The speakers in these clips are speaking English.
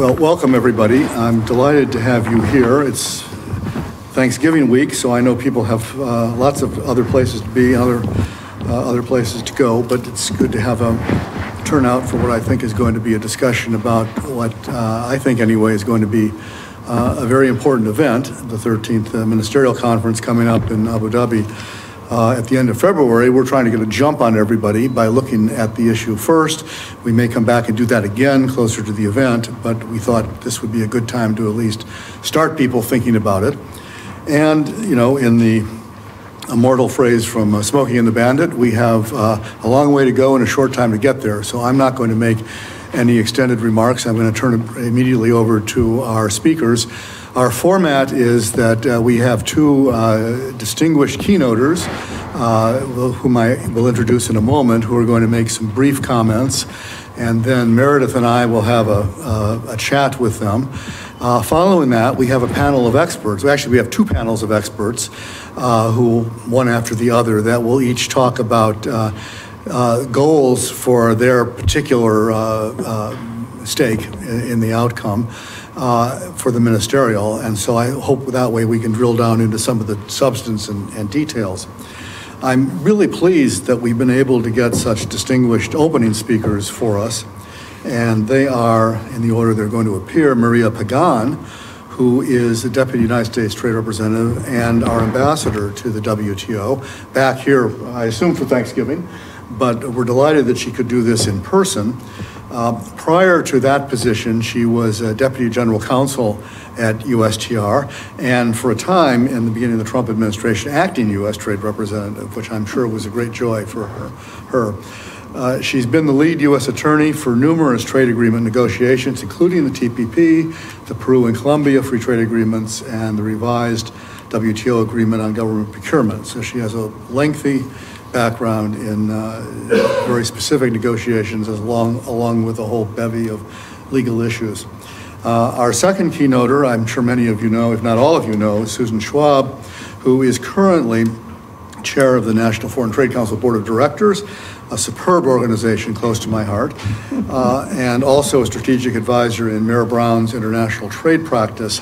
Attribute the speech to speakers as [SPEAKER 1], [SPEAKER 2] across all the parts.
[SPEAKER 1] Well, welcome, everybody. I'm delighted to have you here. It's Thanksgiving week, so I know people have uh, lots of other places to be, other, uh, other places to go, but it's good to have a turnout for what I think is going to be a discussion about what uh, I think, anyway, is going to be uh, a very important event, the 13th uh, Ministerial Conference coming up in Abu Dhabi uh, at the end of February. We're trying to get a jump on everybody by looking at the issue first. We may come back and do that again closer to the event, but we thought this would be a good time to at least start people thinking about it. And, you know, in the immortal phrase from uh, Smokey and the Bandit, we have uh, a long way to go and a short time to get there. So I'm not going to make any extended remarks. I'm going to turn it immediately over to our speakers. Our format is that uh, we have two uh, distinguished keynoters, uh, whom I will introduce in a moment, who are going to make some brief comments. And then Meredith and I will have a, a, chat with them. Uh, following that, we have a panel of experts. Actually, we have two panels of experts, uh, who one after the other, that will each talk about uh, goals for their particular stake in, in the outcome uh, for the ministerial. And so I hope that way we can drill down into some of the substance and, and details. I'm really pleased that we've been able to get such distinguished opening speakers for us. And they are, in the order they're going to appear, Maria Pagan, who is the Deputy United States Trade Representative and our ambassador to the WTO, back here, I assume for Thanksgiving, but we're delighted that she could do this in person. Uh, prior to that position, she was a deputy general counsel at USTR, and for a time in the beginning of the Trump administration, acting U.S. trade representative, which I'm sure was a great joy for her. her. Uh, she's been the lead U.S. attorney for numerous trade agreement negotiations, including the TPP, the Peru and Colombia free trade agreements, and the revised WTO agreement on government procurement. So she has a lengthy background in uh, very specific negotiations along, along with a whole bevy of legal issues. Uh, our second keynoter, I'm sure many of you know, if not all of you know, Susan Schwab, who is currently chair of the National Foreign Trade Council Board of Directors, a superb organization close to my heart, uh, and also a strategic advisor in Mayer Brown's international trade practice.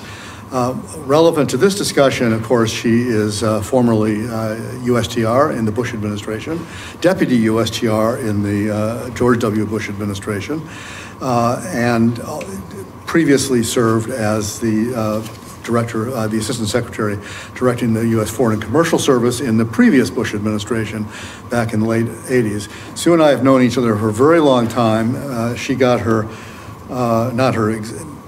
[SPEAKER 1] Uh, relevant to this discussion, of course, she is uh, formerly uh, USTR in the Bush administration, deputy USTR in the uh, George W. Bush administration, uh, and previously served as the director, the assistant secretary directing the U.S. Foreign and Commercial Service in the previous Bush administration back in the late 80s. Sue and I have known each other for a very long time. she got her, not her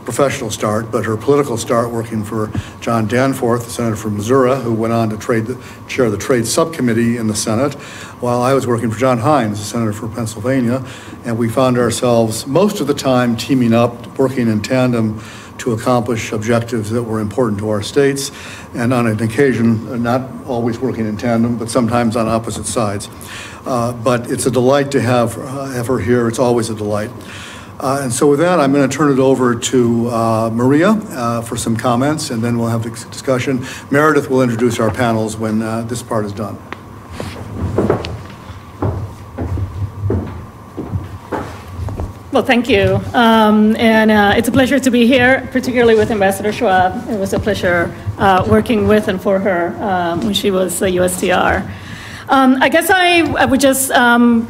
[SPEAKER 1] professional start, but her political start working for John Danforth, the senator from Missouri, who went on to the, chair the trade subcommittee in the Senate, while I was working for John Heinz, the senator for Pennsylvania, and we found ourselves most of the time teaming up, working in tandem to accomplish objectives that were important to our states, and on an occasion, not always working in tandem, but sometimes on opposite sides. Uh, but it's a delight to have, uh, have her here. It's always a delight. Uh, and so with that, I'm going to turn it over to uh, Maria uh, for some comments, and then we'll have the discussion. Meredith will introduce our panels when uh, this part is done.
[SPEAKER 2] Well, thank you. Um, and uh, it's a pleasure to be here, particularly with Ambassador Schwab. It was a pleasure uh, working with and for her um, when she was a USTR. Um, I guess I, I would just um,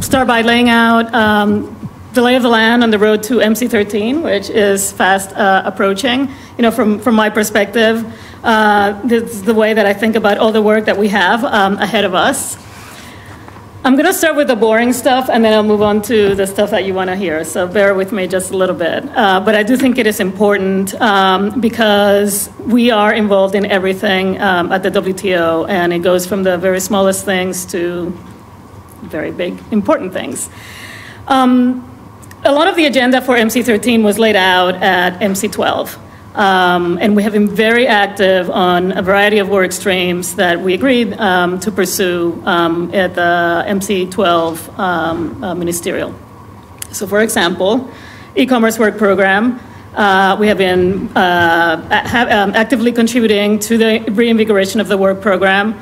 [SPEAKER 2] start by laying out um, the lay of the land on the road to MC13, which is fast uh, approaching. You know, from, from my perspective, uh, this is the way that I think about all the work that we have um, ahead of us. I'm going to start with the boring stuff, and then I'll move on to the stuff that you want to hear. So bear with me just a little bit. Uh, but I do think it is important um, because we are involved in everything um, at the WTO, and it goes from the very smallest things to very big, important things. Um, a lot of the agenda for MC13 was laid out at MC12. Um, and we have been very active on a variety of work streams that we agreed um, to pursue um, at the MC12 um, uh, ministerial. So, for example, e-commerce work program. Uh, we have been uh, ha- um, actively contributing to the reinvigoration of the work program.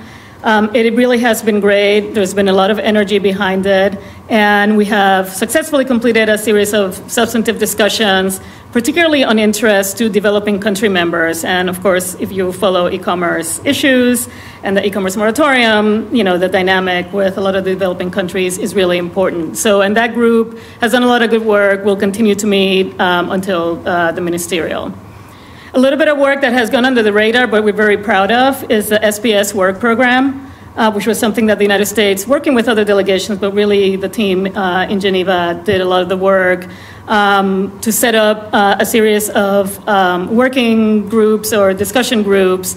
[SPEAKER 2] Um, it really has been great. There's been a lot of energy behind it. And we have successfully completed a series of substantive discussions, particularly on interest to developing country members. And of course, if you follow e-commerce issues and the e-commerce moratorium, you know, the dynamic with a lot of the developing countries is really important. So, and that group has done a lot of good work. We'll continue to meet um, until uh, the ministerial. A little bit of work that has gone under the radar, but we're very proud of, is the SPS work program uh, which was something that the United States, working with other delegations, but really the team uh, in Geneva did a lot of the work um, to set up uh, a series of um, working groups or discussion groups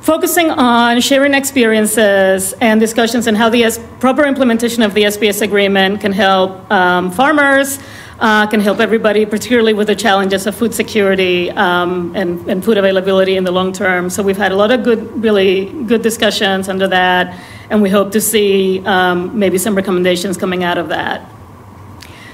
[SPEAKER 2] focusing on sharing experiences and discussions on how the S- proper implementation of the SPS agreement can help um, farmers, uh, can help everybody, particularly with the challenges of food security um, and, and, food availability in the long term. So we've had a lot of good, really good discussions under that, and we hope to see um, maybe some recommendations coming out of that.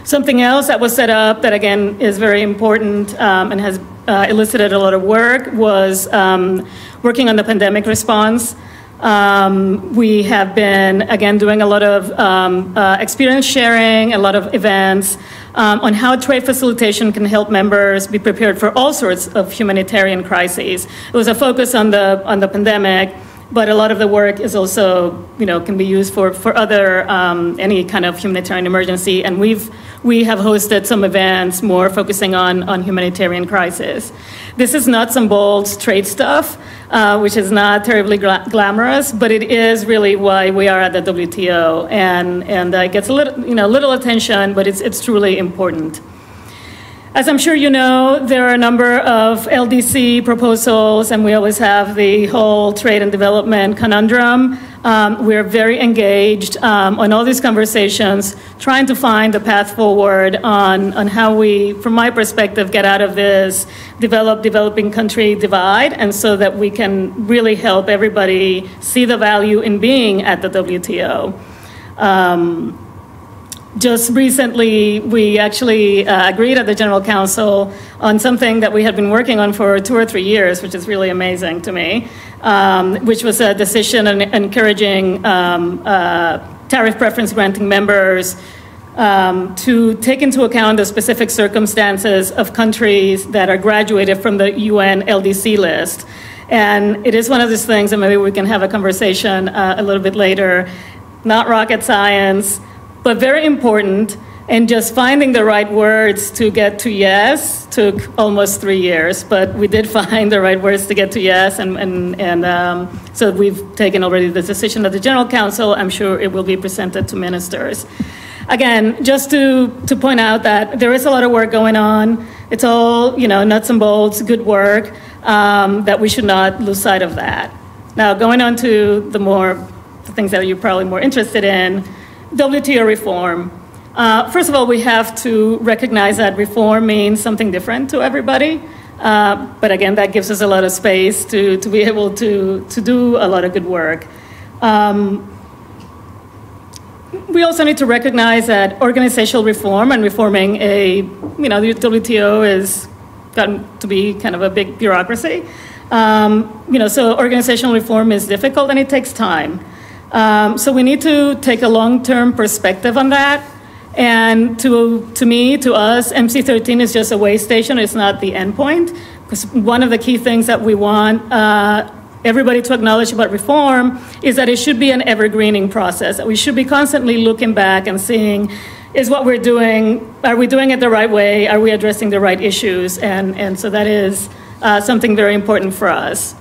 [SPEAKER 2] Something else that was set up that again is very important um, and has uh, elicited a lot of work was um, working on the pandemic response. Um, we have been, again, doing a lot of um, uh, experience sharing, a lot of events um, on how trade facilitation can help members be prepared for all sorts of humanitarian crises. It was a focus on the, on the pandemic, but a lot of the work is also, you know, can be used for, for other, um, any kind of humanitarian emergency. And we've, we have hosted some events more focusing on, on humanitarian crisis. This is not some bold trade stuff, uh, which is not terribly gla- glamorous, but it is really why we are at the WTO. And, and uh, it gets a little, you know, little attention, but it's, it's truly important. As I'm sure you know, there are a number of LDC proposals, and we always have the whole trade and development conundrum. Um, we're very engaged um, on all these conversations, trying to find a path forward on, on how we, from my perspective, get out of this developed, developing country divide, and so that we can really help everybody see the value in being at the WTO. Um, just recently, we actually uh, agreed at the General Council on something that we had been working on for two or three years, which is really amazing to me, um, which was a decision on encouraging um, uh, tariff preference granting members um, to take into account the specific circumstances of countries that are graduated from the UN LDC list. And it is one of those things, and maybe we can have a conversation uh, a little bit later. Not rocket science but very important. And just finding the right words to get to yes took almost three years, but we did find the right words to get to yes, and, and, and um, so we've taken already the decision of the General Council. I'm sure it will be presented to ministers. Again, just to, to point out that there is a lot of work going on. It's all, you know, nuts and bolts, good work, um, that we should not lose sight of that. Now, going on to the more, the things that you're probably more interested in, WTO reform. Uh, first of all, we have to recognize that reform means something different to everybody. Uh, but again, that gives us a lot of space to, to be able to, to do a lot of good work. Um, we also need to recognize that organizational reform and reforming a, you know, the WTO has gotten to be kind of a big bureaucracy. Um, you know, so organizational reform is difficult and it takes time. Um, so we need to take a long-term perspective on that. And to, to me, to us, MC13 is just a way station. It's not the endpoint. Because one of the key things that we want uh, everybody to acknowledge about reform is that it should be an evergreening process. That we should be constantly looking back and seeing, is what we're doing, are we doing it the right way? Are we addressing the right issues? And, and so that is uh, something very important for us.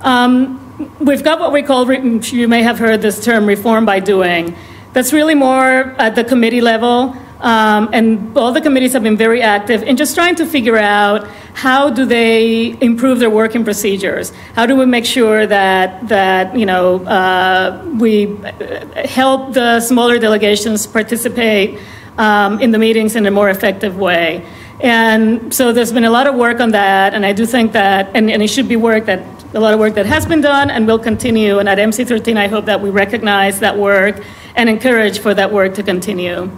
[SPEAKER 2] Um, we've got what we call, you may have heard this term, reform by doing. That's really more at the committee level. Um, and all the committees have been very active in just trying to figure out how do they improve their working procedures? How do we make sure that, that you know, uh, we help the smaller delegations participate um, in the meetings in a more effective way? And so there's been a lot of work on that, and I do think that, and, and it should be work that a lot of work that has been done and will continue. And at MC13, I hope that we recognize that work and encourage for that work to continue.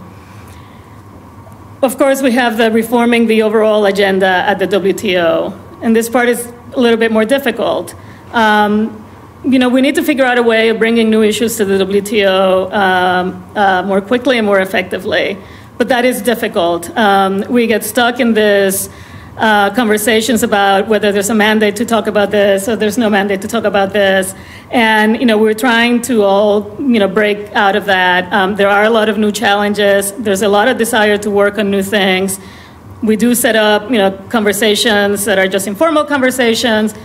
[SPEAKER 2] Of course, we have the reforming the overall agenda at the WTO. And this part is a little bit more difficult. Um, you know, we need to figure out a way of bringing new issues to the WTO um, uh, more quickly and more effectively. But that is difficult. Um, we get stuck in this uh, conversations about whether there's a mandate to talk about this or there's no mandate to talk about this. And, you know, we're trying to all, you know, break out of that. Um, there are a lot of new challenges. There's a lot of desire to work on new things. We do set up, you know, conversations that are just informal conversations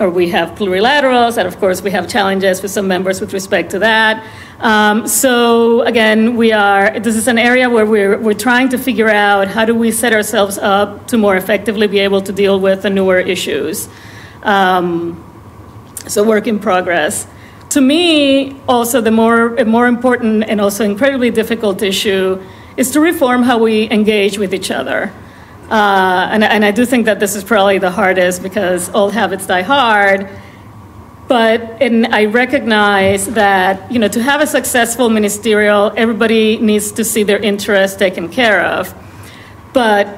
[SPEAKER 2] or we have plurilaterals, and of course we have challenges with some members with respect to that. Um, so again, we are, this is an area where we're, we're trying to figure out how do we set ourselves up to more effectively be able to deal with the newer issues. Um, so work in progress. To me, also the more, more important and also incredibly difficult issue is to reform how we engage with each other. Uh, and, and I do think that this is probably the hardest because old habits die hard. But I recognize that you know to have a successful ministerial, everybody needs to see their interests taken care of. But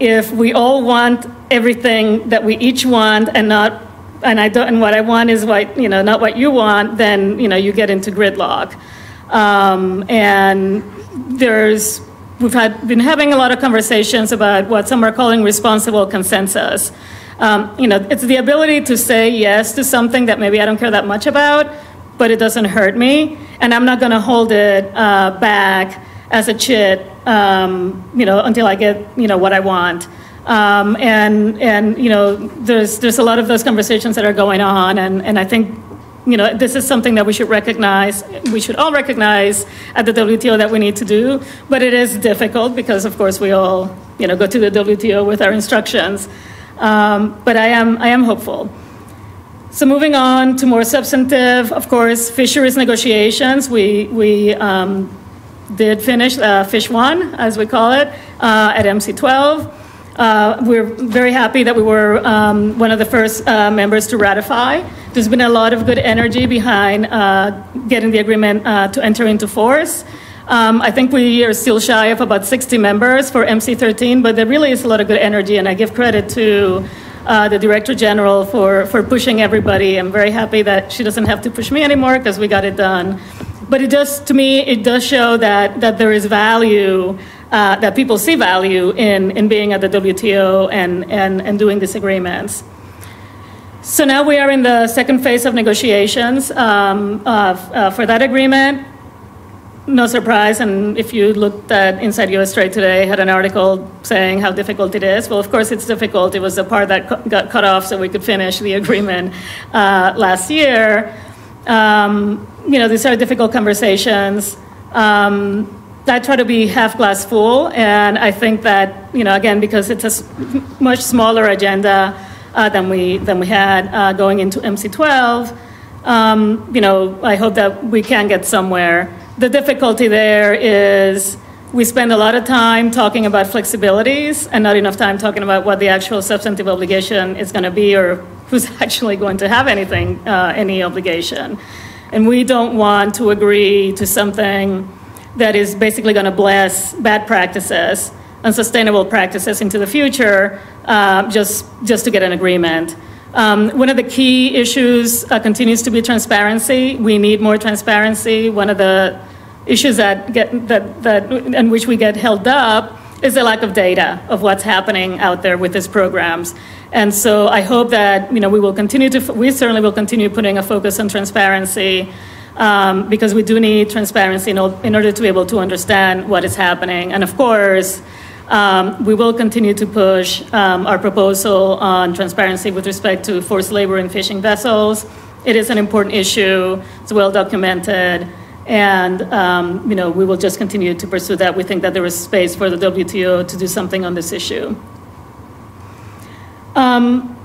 [SPEAKER 2] if we all want everything that we each want and not and I don't and what I want is what you know not what you want, then you know you get into gridlock. Um, and there's we've had, been having a lot of conversations about what some are calling responsible consensus. Um, you know, it's the ability to say yes to something that maybe I don't care that much about, but it doesn't hurt me, and I'm not going to hold it uh, back as a chit, um, you know, until I get you know what I want. Um, and and you know, there's there's a lot of those conversations that are going on, and and I think you know, this is something that we should recognize, we should all recognize at the WTO that we need to do, but it is difficult because, of course, we all, you know, go to the WTO with our instructions. Um, but I am, I am hopeful. So moving on to more substantive, of course, fisheries negotiations. We, we um, did finish uh, Fish One, as we call it, uh, at MC12. Uh, we're very happy that we were um, one of the first uh, members to ratify. There's been a lot of good energy behind uh, getting the agreement uh, to enter into force. Um, I think we are still shy of about 60 members for MC13, but there really is a lot of good energy, and I give credit to uh, the Director General for, for pushing everybody. I'm very happy that she doesn't have to push me anymore because we got it done. But it does, to me, it does show that, that there is value uh, that people see value in, in being at the WTO and, and, and doing these agreements. So now we are in the second phase of negotiations um, uh, for that agreement. No surprise, and if you looked at Inside US Trade today, had an article saying how difficult it is. Well, of course it's difficult. It was the part that got cut off so we could finish the agreement uh, last year. Um, you know, these are difficult conversations. Um, I try to be half glass full, and I think that you know again because it's a much smaller agenda uh, than we than we had uh, going into MC12. Um, you know, I hope that we can get somewhere. The difficulty there is we spend a lot of time talking about flexibilities and not enough time talking about what the actual substantive obligation is going to be or who's actually going to have anything, uh, any obligation. And we don't want to agree to something that is basically going to bless bad practices, unsustainable practices into the future uh, just, just to get an agreement. Um, one of the key issues uh, continues to be transparency. We need more transparency. One of the issues that get that, that in which we get held up is the lack of data of what's happening out there with these programs. And so I hope that you know we will continue to we certainly will continue putting a focus on transparency um, because we do need transparency in, in, order to be able to understand what is happening. And of course, um, we will continue to push um, our proposal on transparency with respect to forced labor in fishing vessels. It is an important issue. It's well documented. And um, you know, we will just continue to pursue that. We think that there is space for the WTO to do something on this issue. Um,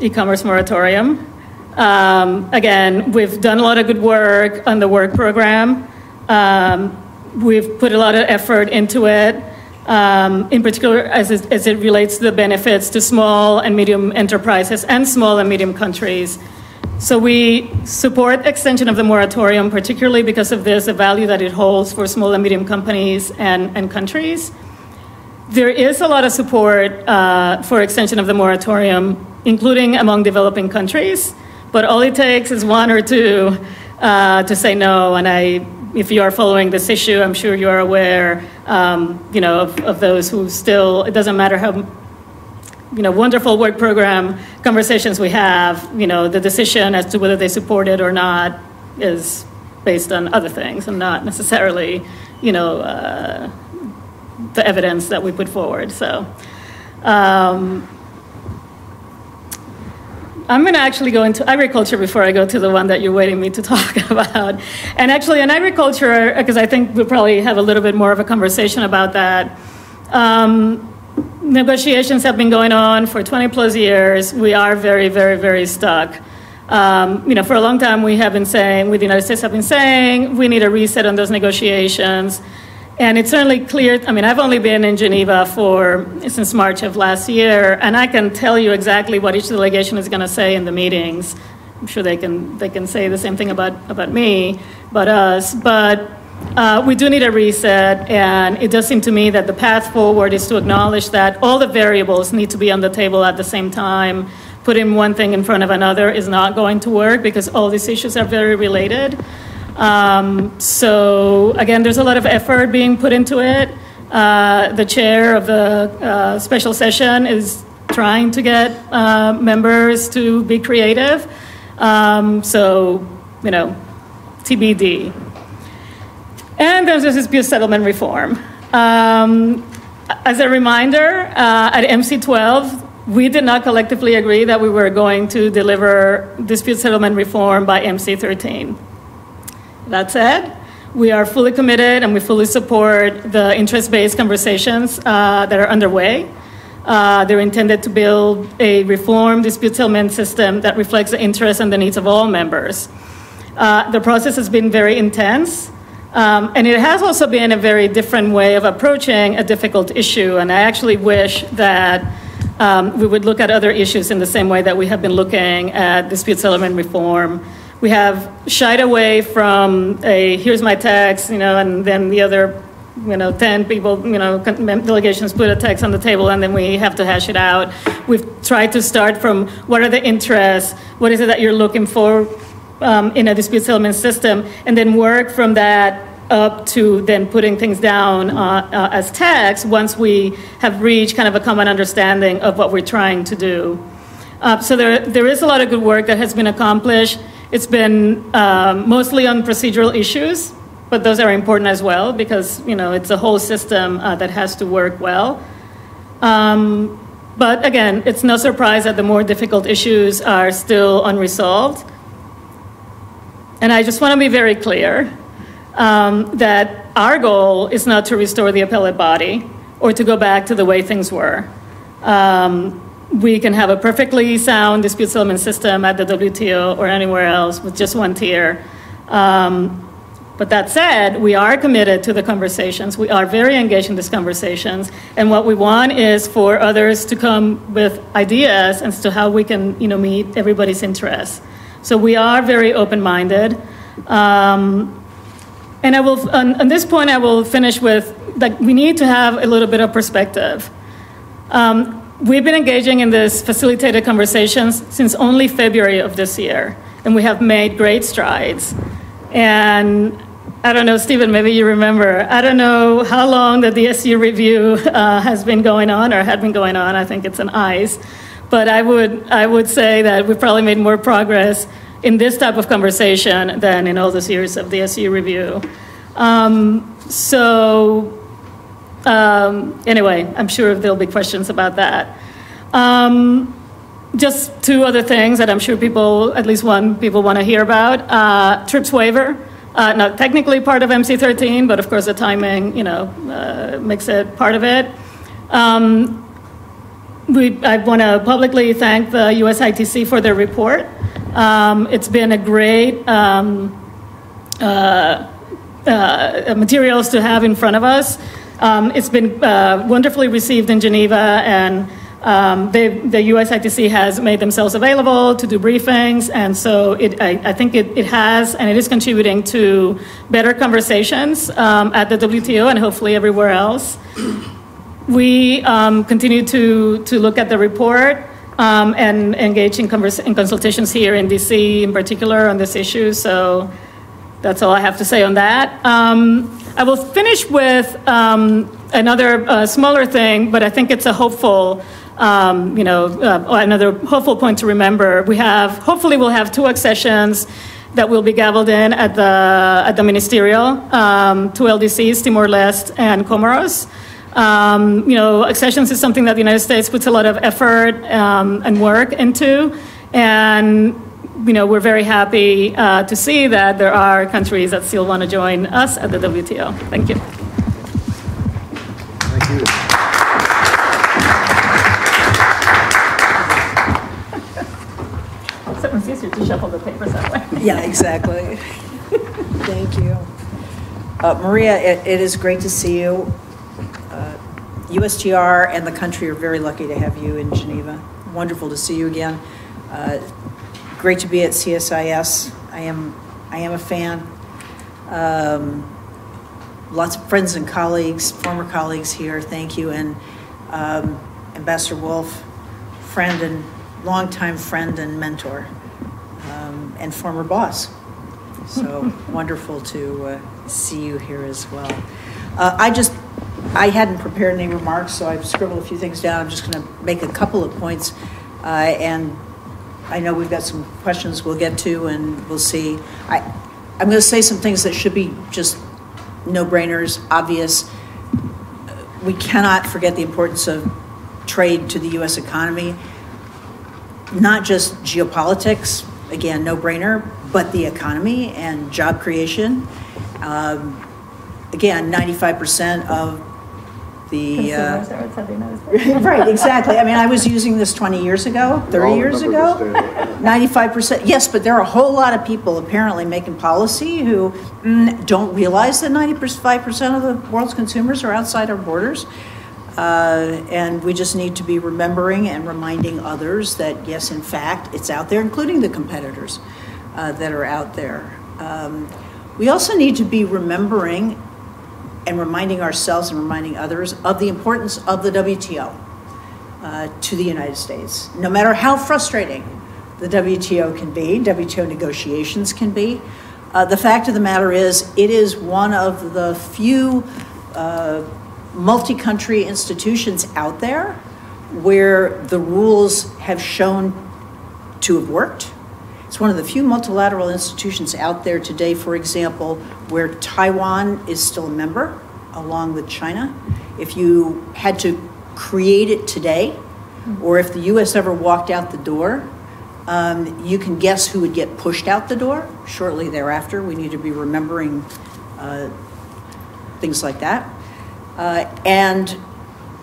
[SPEAKER 2] e-commerce moratorium. Um, again, we've done a lot of good work on the work program. Um, we've put a lot of effort into it, um, in particular as it, as it relates to the benefits to small and medium enterprises and small and medium countries. So we support extension of the moratorium, particularly because of this, the value that it holds for small and medium companies and, and countries. There is a lot of support uh, for extension of the moratorium, including among developing countries but all it takes is one or two uh, to say no. And I, if you are following this issue, I'm sure you are aware, um, you know, of, of those who still, it doesn't matter how you know, wonderful work program conversations we have, you know, the decision as to whether they support it or not is based on other things and not necessarily, you know, uh, the evidence that we put forward. So um, I'm going to actually go into agriculture before I go to the one that you're waiting me to talk about. And actually, in agriculture, because I think we'll probably have a little bit more of a conversation about that. Um, negotiations have been going on for 20 plus years. We are very, very, very stuck. Um, you know, for a long time, we have been saying, we the United States have been saying, we need a reset on those negotiations. And it's certainly clear, I mean, I've only been in Geneva for, since March of last year, and I can tell you exactly what each delegation is going to say in the meetings. I'm sure they can, they can say the same thing about, about me, but us. But uh, we do need a reset, and it does seem to me that the path forward is to acknowledge that all the variables need to be on the table at the same time. Putting one thing in front of another is not going to work because all these issues are very related. Um, so again, there's a lot of effort being put into it. Uh, the chair of the uh, special session is trying to get uh, members to be creative. Um, so, you know, TBD. And there's this dispute settlement reform. Um, as a reminder, uh, at MC12, we did not collectively agree that we were going to deliver dispute settlement reform by MC13. That said, we are fully committed and we fully support the interest based conversations uh, that are underway. Uh, they're intended to build a reformed dispute settlement system that reflects the interests and the needs of all members. Uh, the process has been very intense. Um, and it has also been a very different way of approaching a difficult issue. And I actually wish that um, we would look at other issues in the same way that we have been looking at dispute settlement reform. We have shied away from a here's my text, you know, and then the other, you know, 10 people, you know, delegations put a text on the table and then we have to hash it out. We've tried to start from what are the interests, what is it that you're looking for um, in a dispute settlement system, and then work from that up to then putting things down uh, uh, as text once we have reached kind of a common understanding of what we're trying to do. Uh, so there, there is a lot of good work that has been accomplished. It's been um, mostly on procedural issues, but those are important as well because you know it's a whole system uh, that has to work well. Um, but again, it's no surprise that the more difficult issues are still unresolved. And I just want to be very clear um, that our goal is not to restore the appellate body or to go back to the way things were. Um, we can have a perfectly sound dispute settlement system at the WTO or anywhere else with just one tier. Um, but that said, we are committed to the conversations. We are very engaged in these conversations. And what we want is for others to come with ideas as to how we can you know, meet everybody's interests. So we are very open-minded. Um, and I will, on, on, this point, I will finish with, like, we need to have a little bit of perspective. Um, we've been engaging in this facilitated conversations since only February of this year, and we have made great strides. And I don't know, Stephen, maybe you remember, I don't know how long the DSU review uh, has been going on or had been going on. I think it's an ICE. But I would, I would say that we've probably made more progress in this type of conversation than in all the series of the SU review. Um, so um, anyway, I'm sure there'll be questions about that. Um, just two other things that I'm sure people, at least one, people want to hear about. Uh, TRIPS waiver, uh, not technically part of MC13, but of course the timing, you know, uh, makes it part of it. Um, we, I want to publicly thank the USITC for their report. Um, it's been a great um, uh, uh, materials to have in front of us. Um, it's been uh, wonderfully received in Geneva, and um, they, the USITC has made themselves available to do briefings, and so it, I, I, think it, it, has, and it is contributing to better conversations um, at the WTO and hopefully everywhere else. We um, continue to, to look at the report. Um, and engage in, in consultations here in DC in particular on this issue. So that's all I have to say on that. Um, I will finish with um, another uh, smaller thing, but I think it's a hopeful, um, you know, uh, another hopeful point to remember. We have, hopefully, we'll have two accessions that will be gavelled in at the at the ministerial, um, two LDCs, Timor Leste and Comoros. Um, you know, accessions is something that the United States puts a lot of effort um, and work into, and you know, we're very happy uh, to see that there are countries that still want to join us at the WTO. Thank you.
[SPEAKER 1] Thank you.
[SPEAKER 2] It's easier to shuffle the papers that way.
[SPEAKER 3] Yeah, exactly. Thank you. Uh, Maria, it, it is great to see you. Uh, USTR and the country are very lucky to have you in Geneva. Wonderful to see you again. Great to be at CSIS. I am, I am a fan. Um, lots of friends and colleagues, former colleagues here, thank you. And um, Ambassador Wolf, friend and longtime friend and mentor, um, and former boss. So wonderful to uh, see you here as well. Uh, I just, I hadn't prepared any remarks, so I've scribbled a few things down. I'm just going to make a couple of points. Uh, and I know we've got some questions we'll get to, and we'll see. I, I'm going to say some things that should be just no-brainers, obvious. We cannot forget the importance of trade to the U.S. economy, not just geopolitics, again, no-brainer, but the economy and job creation. Um, again, 95% of the. uh,
[SPEAKER 2] Consumers are outside the United States.
[SPEAKER 3] Right, exactly. I mean, I was using this 20 years ago, 30 years ago. 95%, yes, but there are a whole lot of people apparently making policy who mm, don't realize that 95% of the world's consumers are outside our borders. Uh, And we just need to be remembering and reminding others that, yes, in fact, it's out there, including the competitors uh, that are out there. Um, We also need to be remembering and reminding ourselves and reminding others of the importance of the WTO uh, to the United States. No matter how frustrating the WTO can be, WTO negotiations can be, uh, the fact of the matter is, it is one of the few uh, multi country institutions out there where the rules have shown to have worked. It's one of the few multilateral institutions out there today, for example, where Taiwan is still a member, along with China. If you had to create it today, or if the US ever walked out the door, um, you can guess who would get pushed out the door shortly thereafter. We need to be remembering uh, things like that. Uh, and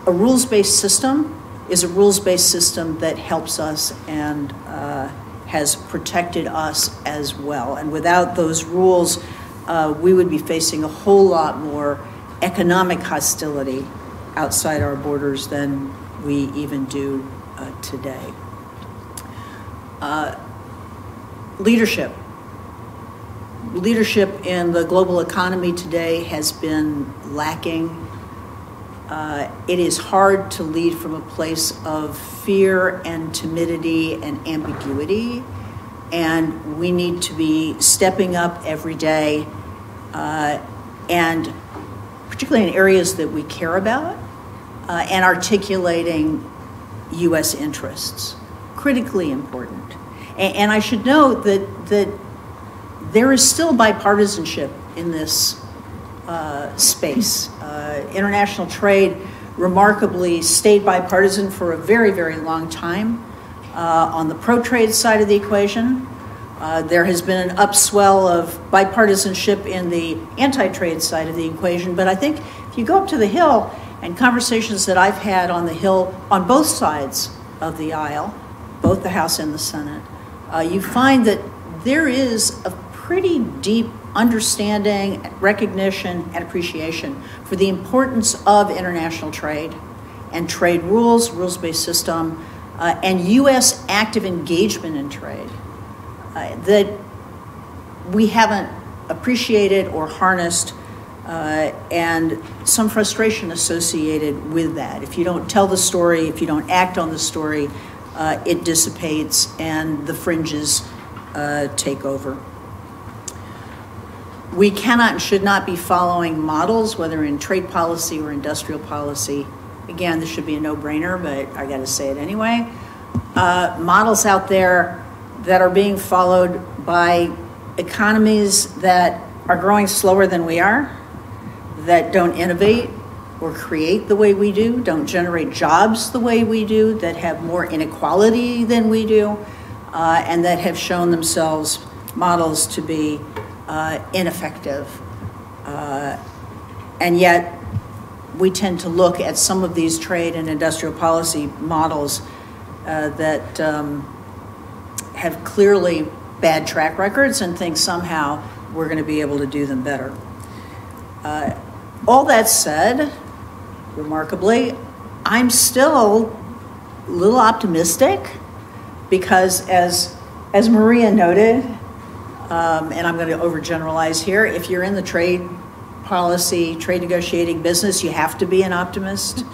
[SPEAKER 3] a rules based system is a rules based system that helps us and uh, has protected us as well. And without those rules, uh, we would be facing a whole lot more economic hostility outside our borders than we even do uh, today. Uh, leadership. Leadership in the global economy today has been lacking. Uh, it is hard to lead from a place of fear and timidity and ambiguity. And we need to be stepping up every day uh, and, particularly in areas that we care about, uh, and articulating U.S. interests. Critically important. And, and I should note that, that there is still bipartisanship in this space. Uh, international trade remarkably stayed bipartisan for a very, very long time. Uh, on the pro trade side of the equation, uh, there has been an upswell of bipartisanship in the anti trade side of the equation. But I think if you go up to the Hill and conversations that I've had on the Hill on both sides of the aisle, both the House and the Senate, uh, you find that there is a pretty deep understanding, recognition, and appreciation for the importance of international trade and trade rules, rules based system, uh, and U.S. active engagement in trade uh, that we haven't appreciated or harnessed. Uh, and some frustration associated with that. If you don't tell the story, if you don't act on the story, uh, it dissipates and the fringes uh, take over. We cannot and should not be following models, whether in trade policy or industrial policy. Again, this should be a no-brainer, but I got to say it anyway. Uh, models out there that are being followed by economies that are growing slower than we are, that don't innovate or create the way we do, don't generate jobs the way we do, that have more inequality than we do, uh, and that have shown themselves models to be uh, ineffective. Uh, and yet, we tend to look at some of these trade and industrial policy models uh, that um, have clearly bad track records and think somehow we're going to be able to do them better. Uh, all that said, remarkably, I'm still a little optimistic because, as, as Maria noted, um, and I'm going to overgeneralize here, if you're in the trade policy, trade negotiating business, you have to be an optimist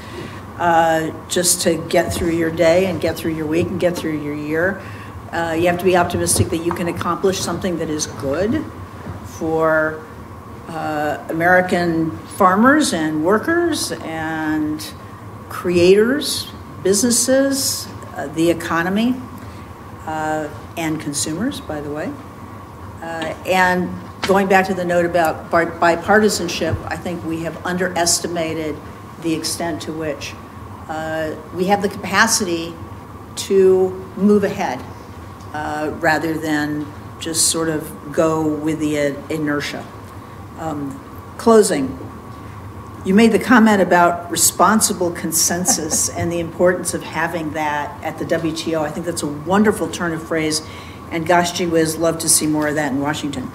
[SPEAKER 3] uh, just to get through your day and get through your week and get through your year. Uh, you have to be optimistic that you can accomplish something that is good for uh, American farmers and workers and creators, businesses, uh, the economy, uh, and consumers, by the way. Uh, and going back to the note about bipartisanship, I think we have underestimated the extent to which uh, we have the capacity to move ahead uh, rather than just sort of go with the inertia. Um, closing. You made the comment about responsible consensus and the importance of having that at the WTO. I think that's a wonderful turn of phrase, and gosh gee whiz, love to see more of that in Washington.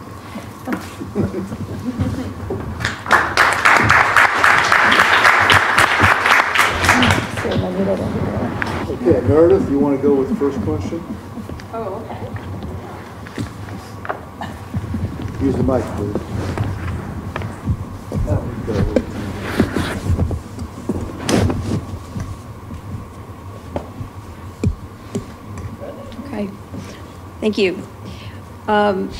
[SPEAKER 1] Okay, Meredith, you want to go with the first question?
[SPEAKER 2] Oh, okay.
[SPEAKER 1] Use the mic, please.
[SPEAKER 4] Okay, thank you. Um,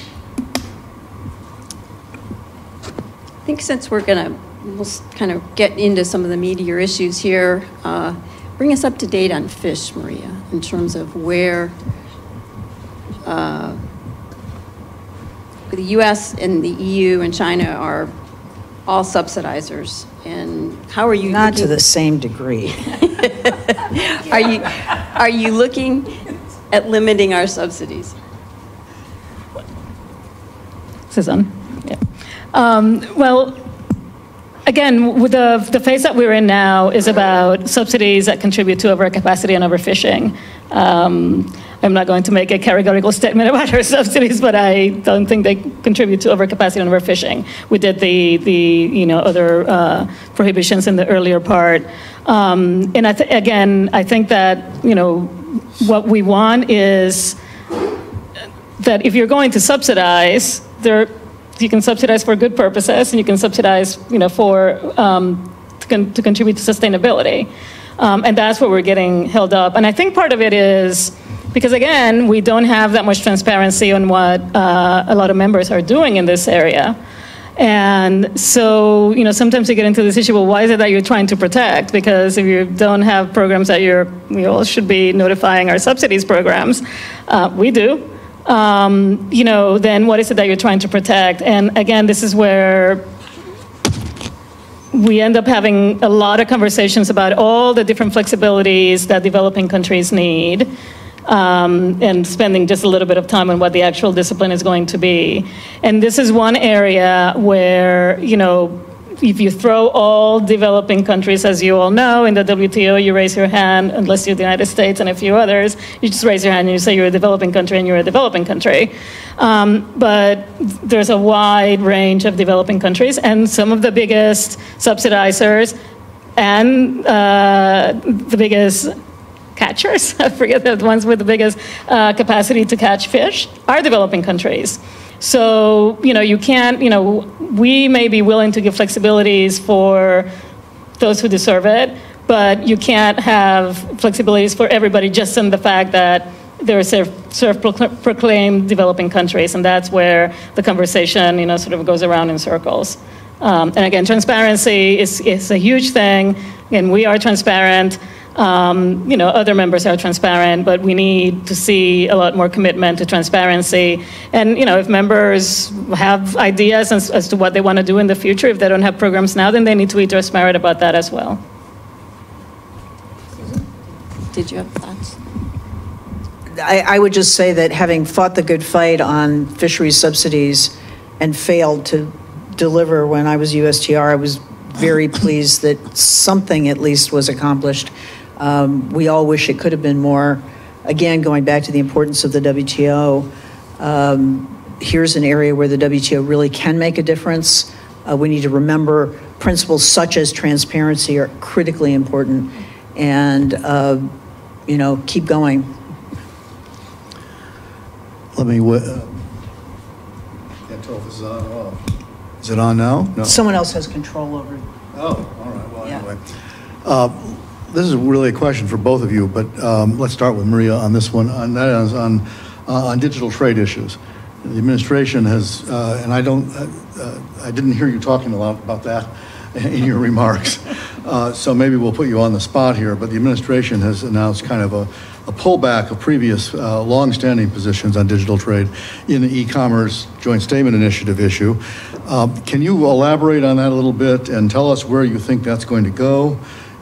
[SPEAKER 4] I think since we're going to, we'll kind of get into some of the meatier issues here, uh, bring us up to date on fish, Maria, in terms of where uh, the U.S. and the EU and China are all subsidizers, and how are you?
[SPEAKER 3] Not to the same degree.
[SPEAKER 4] Are you, are you looking at limiting our subsidies?
[SPEAKER 2] Susan? Yeah. Um, well, again, the, the phase that we're in now is about subsidies that contribute to overcapacity and overfishing. Um, I'm not going to make a categorical statement about our subsidies, but I don't think they contribute to overcapacity and overfishing. We did the, the you know, other uh, prohibitions in the earlier part. Um, and I again, I think that, you know, what we want is that if you're going to subsidize, there, you can subsidize for good purposes, and you can subsidize, you know, for um, to, con- to contribute to sustainability, um, and that's where we're getting held up. And I think part of it is because again, we don't have that much transparency on what uh, a lot of members are doing in this area. And so, you know, sometimes you get into this issue, well, why is it that you're trying to protect? Because if you don't have programs that you're, we all should be notifying our subsidies programs, uh, we do. Um, you know, then what is it that you're trying to protect? And again, this is where we end up having a lot of conversations about all the different flexibilities that developing countries need. Um, and spending just a little bit of time on what the actual discipline is going to be. And this is one area where, you know, if you throw all developing countries, as you all know, in the WTO, you raise your hand, unless you're the United States and a few others, you just raise your hand and you say you're a developing country and you're a developing country. Um, but there's a wide range of developing countries, and some of the biggest subsidizers and uh, the biggest catchers, I forget the ones with the biggest uh, capacity to catch fish, are developing countries. So, you know, you can't, you know, we may be willing to give flexibilities for those who deserve it, but you can't have flexibilities for everybody just in the fact that they're self- self-proclaimed developing countries, and that's where the conversation, you know, sort of goes around in circles. Um, and again, transparency is, is a huge thing, and we are transparent. Um, you know, other members are transparent, but we need to see a lot more commitment to transparency. And you know, if members have ideas as, as to what they want to do in the future, if they don't have programs now, then they need to be transparent about that as well.
[SPEAKER 4] Did you have thoughts?
[SPEAKER 3] I, I would just say that having fought the good fight on fisheries subsidies and failed to deliver when I was USTR, I was very pleased that something at least was accomplished. Um, we all wish it could have been more. Again, going back to the importance of the WTO, um, here's an area where the WTO really can make a difference. Uh, we need to remember principles such as transparency are critically important and, uh, you know, keep going.
[SPEAKER 1] Let me, wa- uh, can't tell if this is on or off. Is it on now? No.
[SPEAKER 3] Someone else has control over it.
[SPEAKER 1] Oh, all right, well,
[SPEAKER 3] Yeah.
[SPEAKER 1] anyway. Uh, This is really a question for both of you, but um, let's start with Maria on this one, is on, uh, on digital trade issues. The administration has, uh, and I don't, uh, uh, I didn't hear you talking a lot about that in your remarks, Uh, so maybe we'll put you on the spot here, but the administration has announced kind of a a pullback of previous uh, longstanding positions on digital trade in the e-commerce joint statement initiative issue. Um, Can you elaborate on that a little bit and tell us where you think that's going to go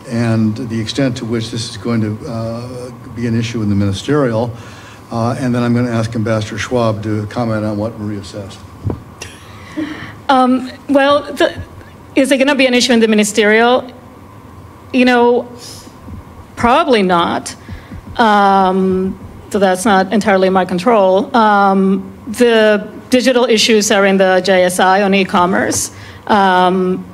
[SPEAKER 1] and the extent to which this is going to uh, be an issue in the ministerial? Uh, And then I'm going to ask Ambassador Schwab to comment on what Maria says.
[SPEAKER 2] Well, the, is it going to be an issue in the ministerial? You know, probably not. Um, so that's not entirely my control. Um, the digital issues are in the JSI on e-commerce, um,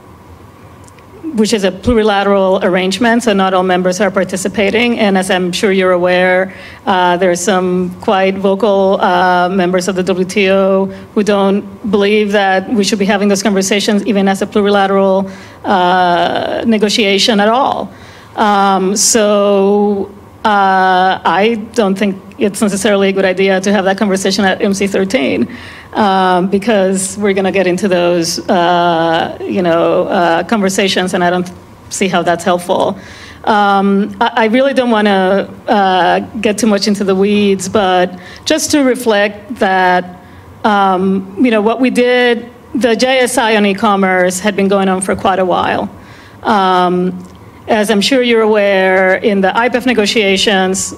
[SPEAKER 2] which is a plurilateral arrangement, so not all members are participating. And as I'm sure you're aware, uh, there are some quite vocal uh, members of the WTO who don't believe that we should be having those conversations even as a plurilateral uh, negotiation at all. Um, so uh, I don't think it's necessarily a good idea to have that conversation at MC13 um, because we're going to get into those, uh, you know, uh, conversations, and I don't see how that's helpful. Um, I, I really don't want to uh, get too much into the weeds, but just to reflect that, um, you know, what we did, the JSI on e-commerce had been going on for quite a while. Um, as I'm sure you're aware, in the IPEF negotiations,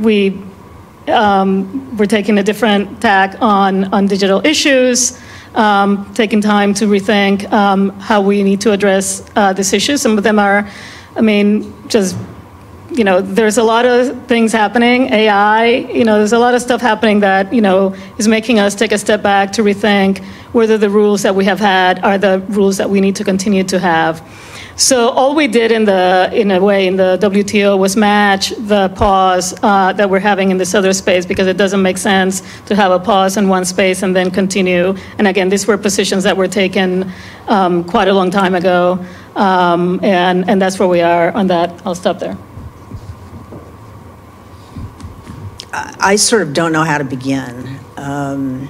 [SPEAKER 2] we um, we're taking a different tack on, on digital issues, um, taking time to rethink um, how we need to address uh, these issues. Some of them are, I mean, just, you know, there's a lot of things happening, AI, you know, there's a lot of stuff happening that, you know, is making us take a step back to rethink whether the rules that we have had are the rules that we need to continue to have. So all we did in the, in a way, in the WTO was match the pause uh, that we're having in this other space because it doesn't make sense to have a pause in one space and then continue. And again, these were positions that were taken um, quite a long time ago, um, and and that's where we are on that. I'll stop there.
[SPEAKER 3] I sort of don't know how to begin. Um,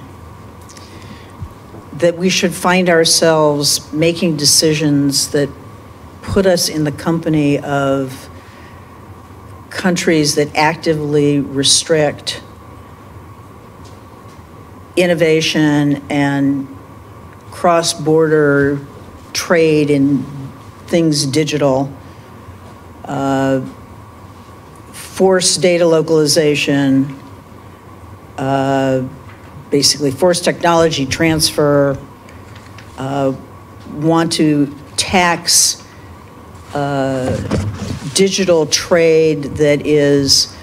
[SPEAKER 3] that we should find ourselves making decisions that put us in the company of countries that actively restrict innovation and cross-border trade in things digital, uh, force data localization, uh, basically force technology transfer, uh, want to tax digital trade that is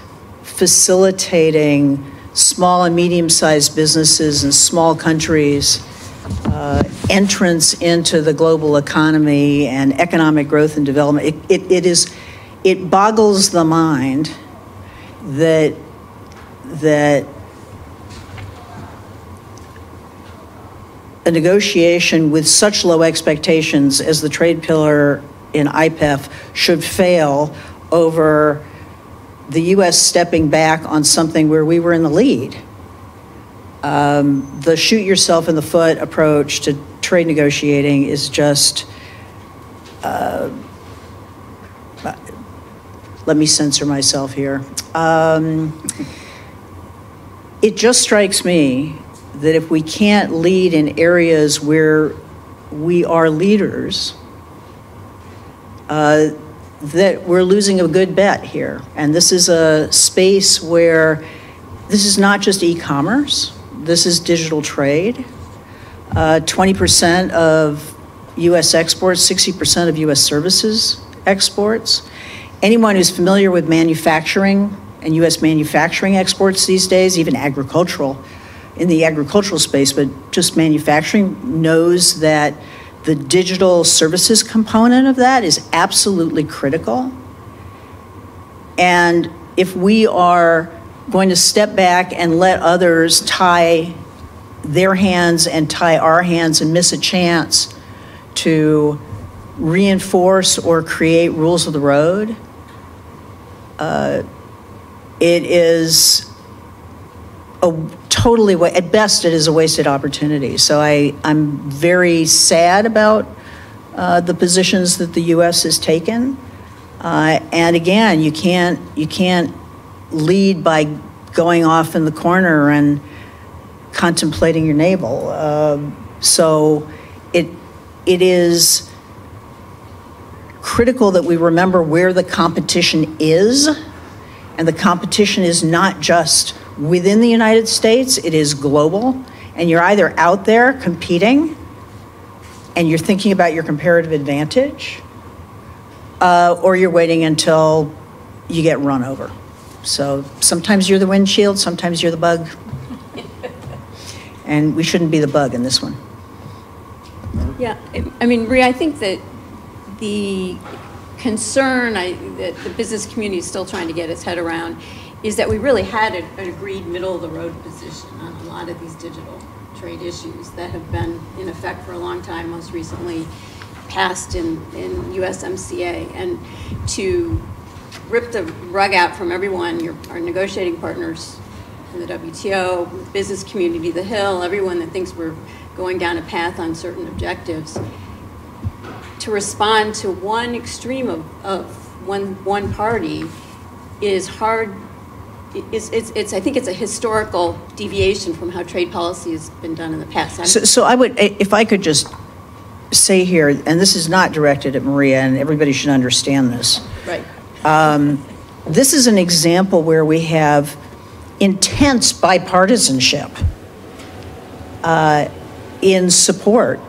[SPEAKER 3] facilitating small and medium-sized businesses in small countries, uh, entrance into the global economy and economic growth and development. It, it, it is, it boggles the mind that, that a negotiation with such low expectations as the trade pillar in IPEF should fail over the U.S. stepping back on something where we were in the lead. Um, The shoot yourself in the foot approach to trade negotiating is just, uh, let me censor myself here. Um, It just strikes me that if we can't lead in areas where we are leaders, uh, that we're losing a good bet here. And this is a space where this is not just e-commerce, this is digital trade. Uh, 20% of US exports, 60% of US services exports. Anyone who's familiar with manufacturing and US manufacturing exports these days, even agricultural, in the agricultural space, but just manufacturing, knows that the digital services component of that is absolutely critical. And if we are going to step back and let others tie their hands and tie our hands and miss a chance to reinforce or create rules of the road, uh, it is a totally, at best, it is a wasted opportunity. So I, I'm very sad about uh, the positions that the U.S. has taken. Uh, And again, you can't, you can't lead by going off in the corner and contemplating your navel. Um, So it, it is critical that we remember where the competition is. And the competition is not just within the United States, it is global. And you're either out there competing and you're thinking about your comparative advantage, uh, or you're waiting until you get run over. So sometimes you're the windshield, sometimes you're the bug. And we shouldn't be the bug in this one.
[SPEAKER 4] Yeah, I- mean, Maria, I think that the concern I, that the business community is still trying to get its head around is that we really had a- an agreed middle-of-the-road position on a lot of these digital trade issues that have been in effect for a long time, most recently passed in, in USMCA. And to rip the rug out from everyone, your, our negotiating partners in the WTO, business community, the Hill, everyone that thinks we're going down a path on certain objectives, to respond to one extreme of, of one, one party is hard, it's, it's, it's, I think it's a historical deviation from how trade policy has been done in the past.
[SPEAKER 3] So, so I would, if I could just say here, and this is not directed at Maria, and everybody should understand this.
[SPEAKER 4] Right.
[SPEAKER 3] This is an example where we have intense bipartisanship uh, in support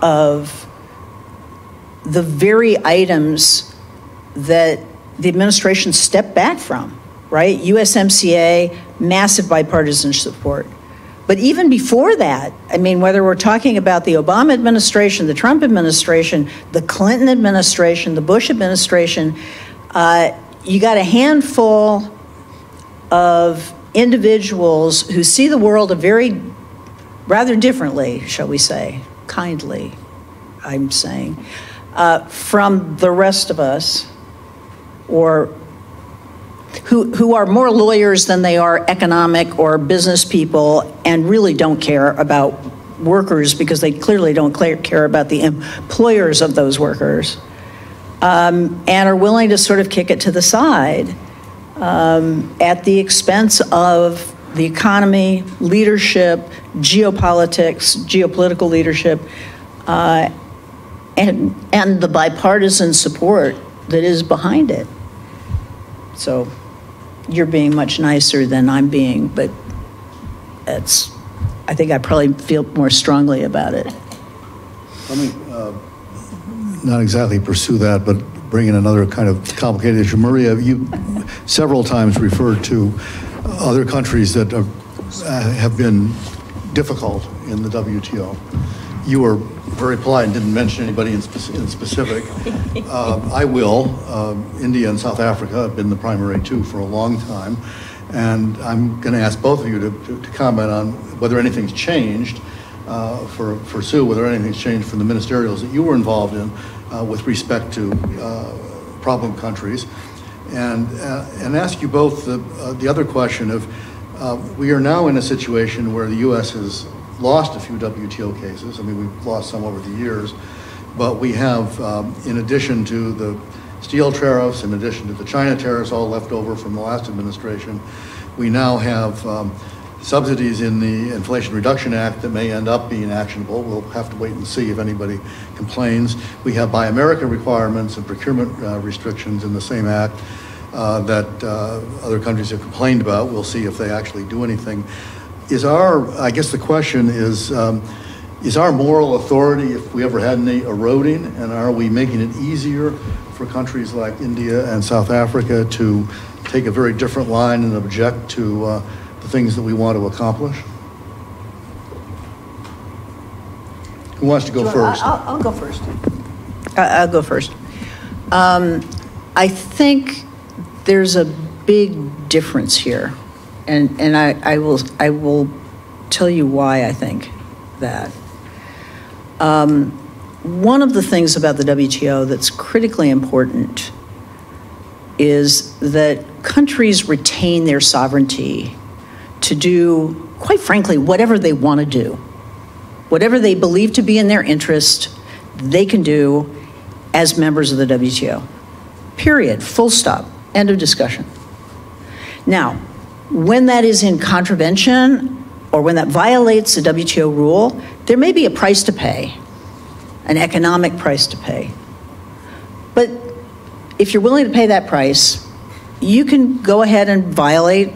[SPEAKER 3] of the very items that the administration stepped back from, right? USMCA, massive bipartisan support. But even before that, I mean, whether we're talking about the Obama administration, the Trump administration, the Clinton administration, the Bush administration, uh, you got a handful of individuals who see the world a very, rather differently, shall we say, kindly, I'm saying, uh, from the rest of us, or who, who are more lawyers than they are economic or business people and really don't care about workers because they clearly don't care about the employers of those workers, um, and are willing to sort of kick it to the side um, at the expense of the economy, leadership, geopolitics, geopolitical leadership, uh, and, and the bipartisan support that is behind it. So you're being much nicer than I'm being, but it's, I think I probably feel more strongly about it.
[SPEAKER 1] Let me uh, not exactly pursue that, but bring in another kind of complicated issue. Maria, you several times referred to other countries that are- uh, have been difficult in the WTO. You were very polite and didn't mention anybody in in specific. Uh, I will. Um, India and South Africa have been the primary two for a long time. And I'm going to ask both of you to- to to comment on whether anything's changed uh, for for Sue, whether anything's changed from the ministerials that you were involved in uh, with respect to uh, problem countries. And, uh, and ask you both the, uh, the other question of, uh, we are now in a situation where the U.S. has lost a few WTO cases. I mean, we've lost some over the years. But we have, um, in addition to the steel tariffs, in addition to the China tariffs, all left over from the last administration, we now have um, subsidies in the Inflation Reduction Act that may end up being actionable. We'll have to wait and see if anybody complains. We have Buy America requirements and procurement uh, restrictions in the same act uh, that uh, other countries have complained about. We'll see if they actually do anything. Is our, I guess the question is, um, is our moral authority, if we ever had any, eroding? And are we making it easier for countries like India and South Africa to take a very different line and object to uh, the things that we want to accomplish? Who wants to go
[SPEAKER 3] Sure,
[SPEAKER 1] first?
[SPEAKER 3] I- I'll, I'll go first. I- I'll go first. Um, I think there's a big difference here, and, and I, I will, I will tell you why I think that. Um, One of the things about the WTO that's critically important is that countries retain their sovereignty to do, quite frankly, whatever they want to do. Whatever they believe to be in their interest, they can do as members of the WTO. Period. Full stop. End of discussion. Now, when that is in contravention or when that violates a WTO rule, there may be a price to pay, an economic price to pay. But if you're willing to pay that price, you can go ahead and violate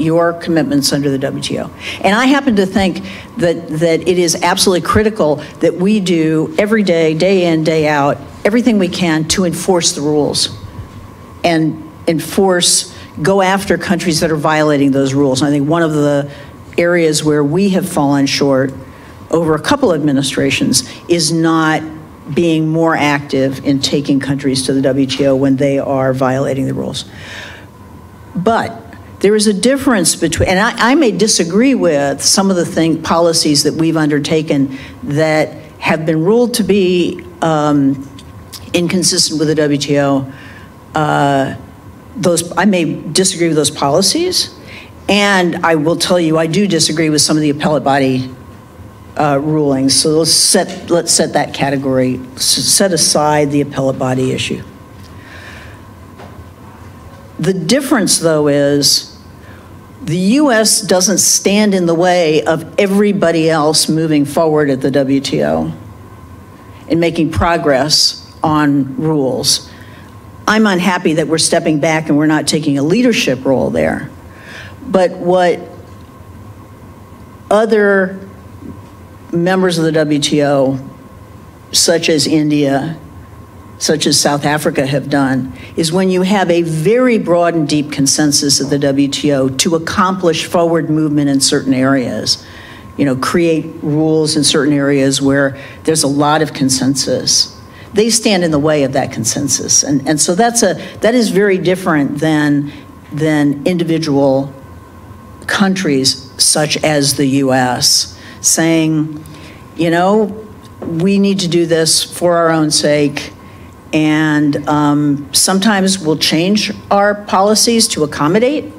[SPEAKER 3] your commitments under the WTO. And I happen to think that, that it is absolutely critical that we do every day, day in, day out, everything we can to enforce the rules and enforce, go after countries that are violating those rules. And I think one of the areas where we have fallen short over a couple administrations is not being more active in taking countries to the WTO when they are violating the rules. But there is a difference between, and I, I may disagree with some of the thing, policies that we've undertaken that have been ruled to be um, inconsistent with the WTO. Uh, those, I may disagree with those policies, and I will tell you, I do disagree with some of the appellate body uh, rulings. So let's set, let's set that category, set aside the appellate body issue. The difference, though, is the U.S. doesn't stand in the way of everybody else moving forward at the WTO and making progress on rules. I'm unhappy that we're stepping back and we're not taking a leadership role there. But what other members of the WTO, such as India, such as South Africa have done, is when you have a very broad and deep consensus of the WTO to accomplish forward movement in certain areas, you know, create rules in certain areas where there's a lot of consensus. They stand in the way of that consensus. And, and so that's a, that is very different than, than individual countries such as the US saying, you know, we need to do this for our own sake. And um, sometimes we'll change our policies to accommodate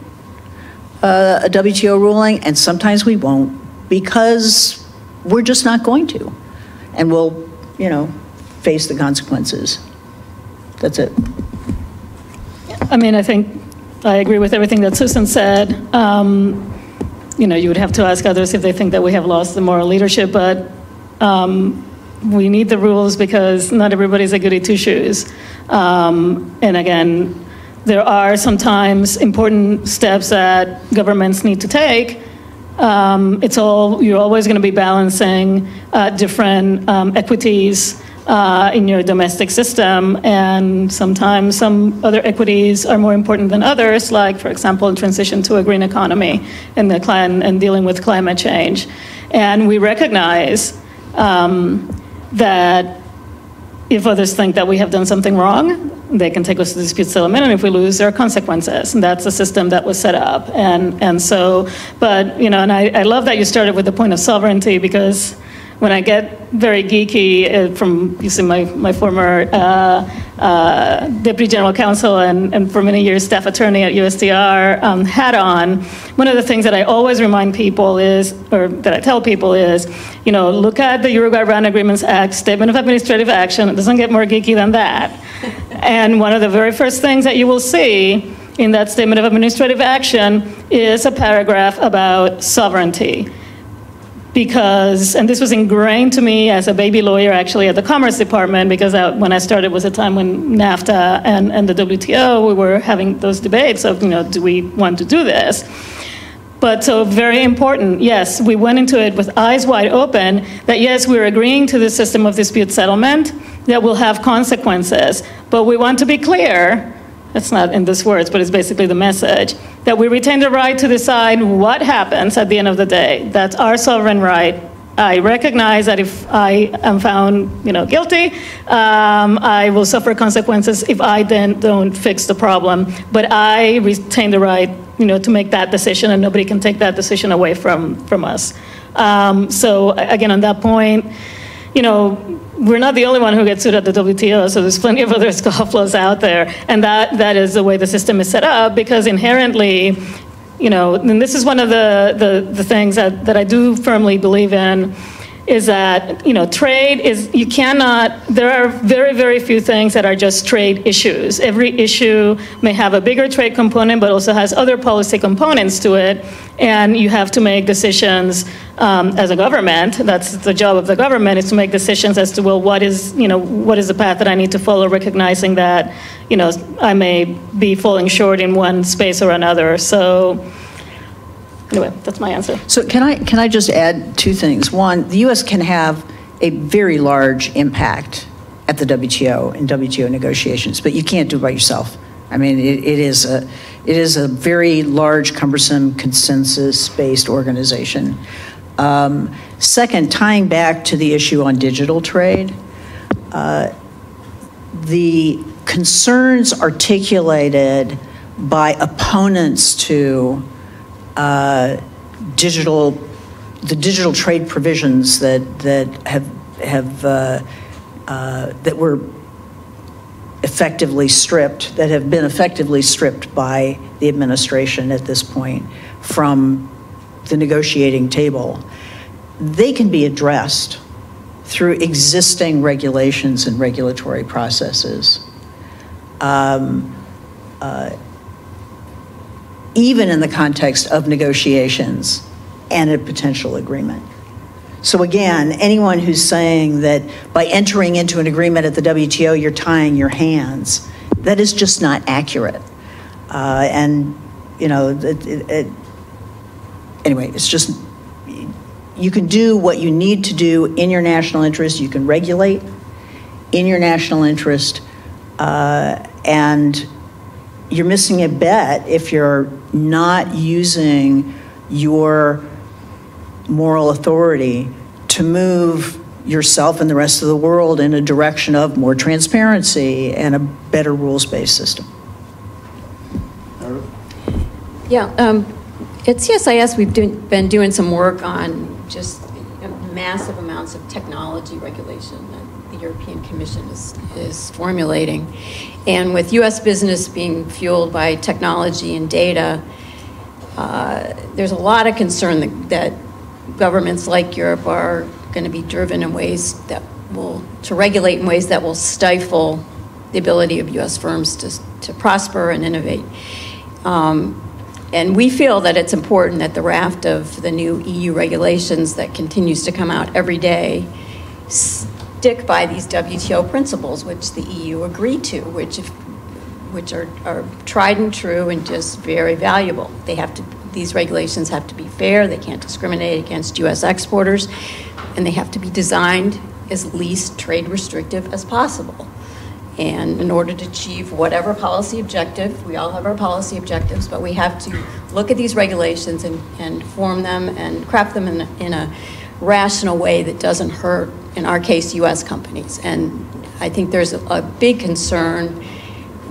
[SPEAKER 3] uh, a WTO ruling, and sometimes we won't because we're just not going to. And we'll, you know, face the consequences. That's it.
[SPEAKER 2] I mean, I think I agree with everything that Susan said. Um, You know, you would have to ask others if they think that we have lost the moral leadership, but um, we need the rules because not everybody's a goody two-shoes. Um, And again, there are sometimes important steps that governments need to take. Um, It's all, you're always going to be balancing uh, different um, equities uh, in your domestic system, and sometimes some other equities are more important than others, like, for example, transition to a green economy and the clan and dealing with climate change. And we recognize um, that if others think that we have done something wrong, they can take us to dispute settlement, and if we lose, there are consequences. And that's the system that was set up. And, and so, but, you know, and I, I love that you started with the point of sovereignty because when I get very geeky uh, from using my, my former uh, uh, deputy general counsel and, and for many years staff attorney at USTR um, hat on, one of the things that I always remind people is, or that I tell people is, you know, look at the Uruguay Round Agreements Act, Statement of Administrative Action. It doesn't get more geeky than that. and one of the very first things that you will see in that Statement of Administrative Action is a paragraph about sovereignty because, and this was ingrained to me as a baby lawyer actually at the Commerce Department, because that, when I started was a time when NAFTA and, and the WTO, we were having those debates of, you know, do we want to do this? But so very important, yes, we went into it with eyes wide open that yes, we're agreeing to the system of dispute settlement that will have consequences. But we want to be clear, it's not in these words, but it's basically the message, that we retain the right to decide what happens at the end of the day. That's our sovereign right. I recognize that if I am found, you know, guilty, um, I will suffer consequences if I then don't fix the problem. But I retain the right, you know, to make that decision, and nobody can take that decision away from from us. Um, so again, on that point, you know, we're not the only one who gets sued at the WTO, so there's plenty of other scofflaws out there. And that, that is the way the system is set up because inherently, you know, and this is one of the, the, the things that, that I do firmly believe in is that you know trade is you cannot there are very very few things that are just trade issues. Every issue may have a bigger trade component but also has other policy components to it and you have to make decisions um, as a government. That's the job of the government is to make decisions as to well what is you know what is the path that i need to follow recognizing that you know i may be falling short in one space or another. So anyway, that's my answer.
[SPEAKER 3] So can I, can I just add two things? One, the U.S. can have a very large impact at the WTO and WTO negotiations, but you can't do it by yourself. I mean, it, it is a, it is a very large, cumbersome, consensus-based organization. Um, second, tying back to the issue on digital trade, uh, the concerns articulated by opponents to uh, digital, the digital trade provisions that, that have, have, uh, uh, that were effectively stripped, that have been effectively stripped by the administration at this point from the negotiating table, they can be addressed through existing regulations and regulatory processes. Um, uh, even in the context of negotiations and a potential agreement. So again, anyone who's saying that by entering into an agreement at the WTO, you're tying your hands, that is just not accurate. Uh, and, you know, it, it, it, anyway, it's just, you can do what you need to do in your national interest. You can regulate in your national interest. Uh, and you're missing a bet if you're not using your moral authority to move yourself and the rest of the world in a direction of more transparency and a better rules-based system.
[SPEAKER 4] Yeah, um, at CSIS, we've do, been doing some work on just massive amounts of technology regulation European Commission is, is formulating. And with US business being fueled by technology and data, uh, there's a lot of concern that, that governments like Europe are going to be driven in ways that will, to regulate in ways that will stifle the ability of US firms to, to prosper and innovate. Um, and we feel that it's important that the raft of the new EU regulations that continues to come out every day stick by these WTO principles, which the EU agreed to, which, if, which are, are tried and true and just very valuable. They have to, these regulations have to be fair, they can't discriminate against US exporters, and they have to be designed as least trade restrictive as possible. And in order to achieve whatever policy objective, we all have our policy objectives, but we have to look at these regulations and, and form them and craft them in, in a rational way that doesn't hurt, in our case, US companies. And I think there's a, a big concern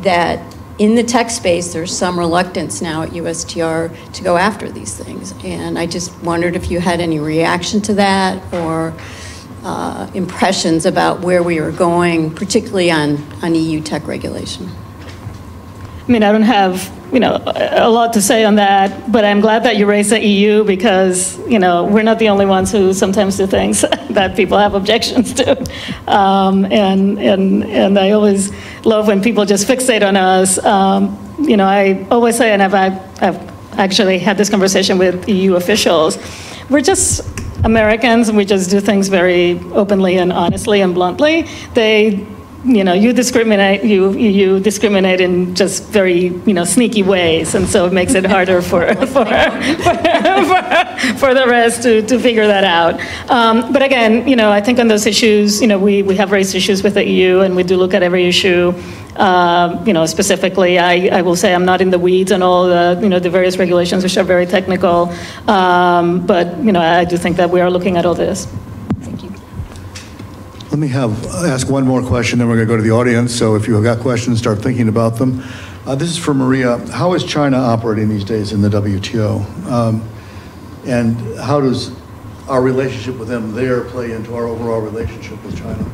[SPEAKER 4] that in the tech space, there's some reluctance now at USTR to go after these things. And I just wondered if you had any reaction to that or uh, impressions about where we are going, particularly on, on EU tech regulation.
[SPEAKER 2] I mean, I don't have, you know, a lot to say on that, but I'm glad that you raised the EU because, you know, we're not the only ones who sometimes do things that people have objections to. Um, and, and, and I always love when people just fixate on us. Um, you know, I always say, and I've, I've actually had this conversation with EU officials, we're just Americans and we just do things very openly and honestly and bluntly. They you know, you discriminate, you, you discriminate in just very, you know, sneaky ways, and so it makes it harder for, for, for, for the rest to, to figure that out. Um, but again, you know, I think on those issues, you know, we, we have raised issues with the EU, and we do look at every issue. Um, you know, specifically, I, I will say I'm not in the weeds on all the, you know, the various regulations, which are very technical. Um, but, you know, I do think that we are looking at all this.
[SPEAKER 1] Let me have, ask one more question, then we're going to go to the audience. So if you've got questions, start thinking about them. Uh, This is for Maria. How is China operating these days in the WTO? Um, And how does our relationship with them there play into our overall relationship with China?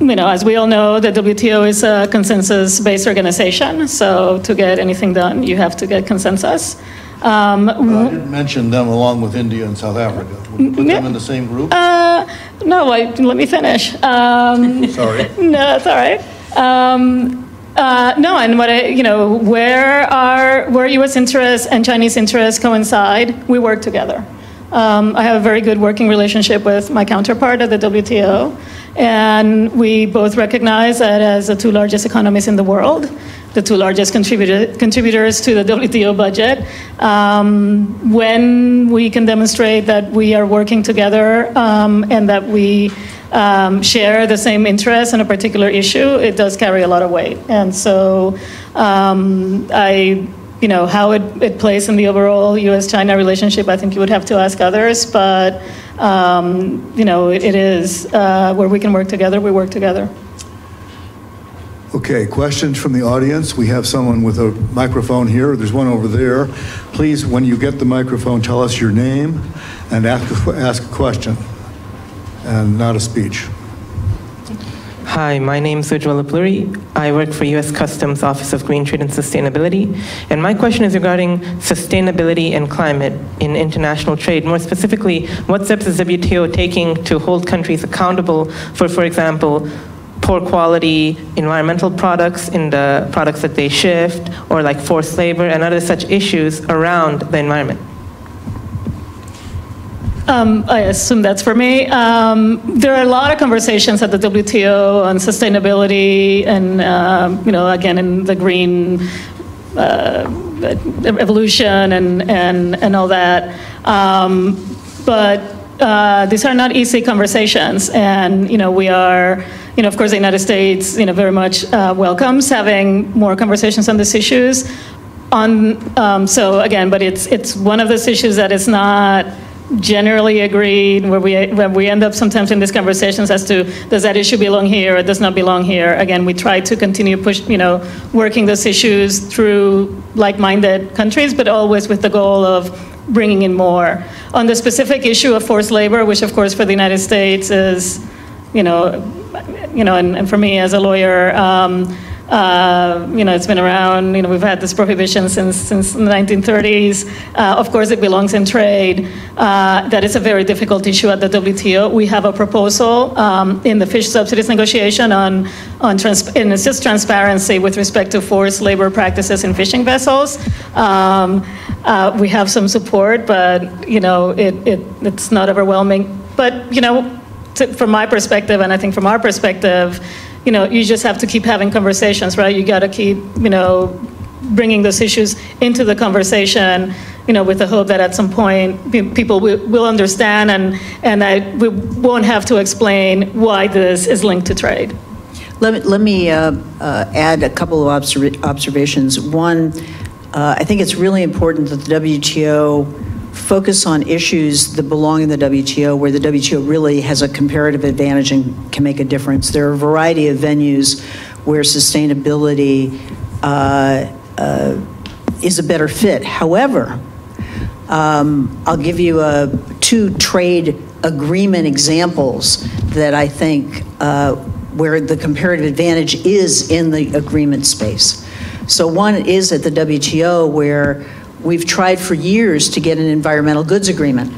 [SPEAKER 2] You know, as we all know, the WTO is a consensus-based organization, so to get anything done, you have to get consensus. Um,
[SPEAKER 1] I didn't mention them along with India and South Africa. Would you put them in the same group?
[SPEAKER 2] uh, no, I, let me finish. Um,
[SPEAKER 1] Sorry.
[SPEAKER 2] No, it's all right. Um, uh, no, and what I, you know, where our where U.S. interests and Chinese interests coincide, we work together. Um, I have a very good working relationship with my counterpart at the WTO, and we both recognize that as the two largest economies in the world, the two largest contributor, contributors to the WTO budget, um, when we can demonstrate that we are working together um, and that we um, share the same interests in a particular issue, it does carry a lot of weight. And so um, I, you know, how it, it plays in the overall US-China relationship, I think you would have to ask others, but, um, you know, it, it is uh, where we can work together, we work together.
[SPEAKER 1] Okay, questions from the audience? We have someone with a microphone here. There's one over there. Please, when you get the microphone, tell us your name and ask, ask a question, and not a speech.
[SPEAKER 5] Hi, my name is Ujjwala Pluri. I work for U.S. Customs Office of Green Trade and Sustainability. And my question is regarding sustainability and climate in international trade. More specifically, what steps is WTO taking to hold countries accountable for, for example, poor quality environmental products in the products that they shift, or like forced labor and other such issues around the environment?
[SPEAKER 2] Um, I assume that's for me. Um, there are a lot of conversations at the WTO on sustainability and, um, you know, again, in the green uh, evolution and, and, and all that. Um, but uh, these are not easy conversations. And, you know, we are, you know, of course, the United States, you know, very much uh, welcomes having more conversations on these issues. On, um, so again, but it's, it's one of those issues that is not generally agreed, where we, where we end up sometimes in these conversations as to, does that issue belong here or does not belong here? Again, we try to continue push, you know, working those issues through like-minded countries, but always with the goal of bringing in more. On the specific issue of forced labor, which of course for the United States is, you know, you know, and, and for me as a lawyer, um, uh, you know, it's been around, you know, we've had this prohibition since, since the 1930s. Uh, of course, it belongs in trade. Uh, that is a very difficult issue at the WTO. We have a proposal um, in the fish subsidies negotiation on, on trans- and it's just transparency with respect to forced labor practices in fishing vessels. Um, uh, we have some support, but, you know, it, it, it's not overwhelming. But, you know, from my perspective, and I think from our perspective, you know, you just have to keep having conversations, right? You got to keep, you know, bringing those issues into the conversation, you know, with the hope that at some point people will, will understand and, and that we won't have to explain why this is linked to trade.
[SPEAKER 3] Let me, let me uh, uh, add a couple of observ- observations. One, uh, I think it's really important that the WTO focus on issues that belong in the WTO, where the WTO really has a comparative advantage and can make a difference. There are a variety of venues where sustainability uh, uh, is a better fit. However, um, I'll give you uh, two two trade agreement examples that I think uh, where the comparative advantage is in the agreement space. So one is at the WTO where we've tried for years to get an environmental goods agreement.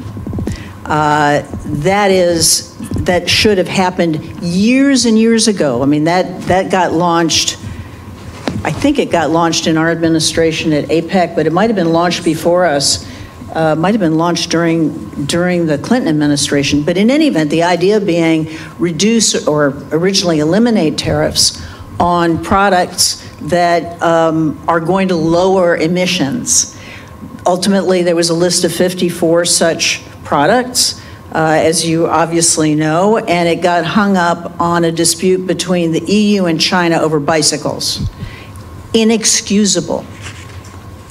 [SPEAKER 3] Uh, That is, that should have happened years and years ago. I mean, that, that got launched, I think it got launched in our administration at APEC, but it might have been launched before us, uh, might have been launched during, during the Clinton administration. But in any event, the idea being reduce or originally eliminate tariffs on products that um, are going to lower emissions. Ultimately, there was a list of 54 such products, uh, as you obviously know, and it got hung up on a dispute between the EU and China over bicycles. Inexcusable,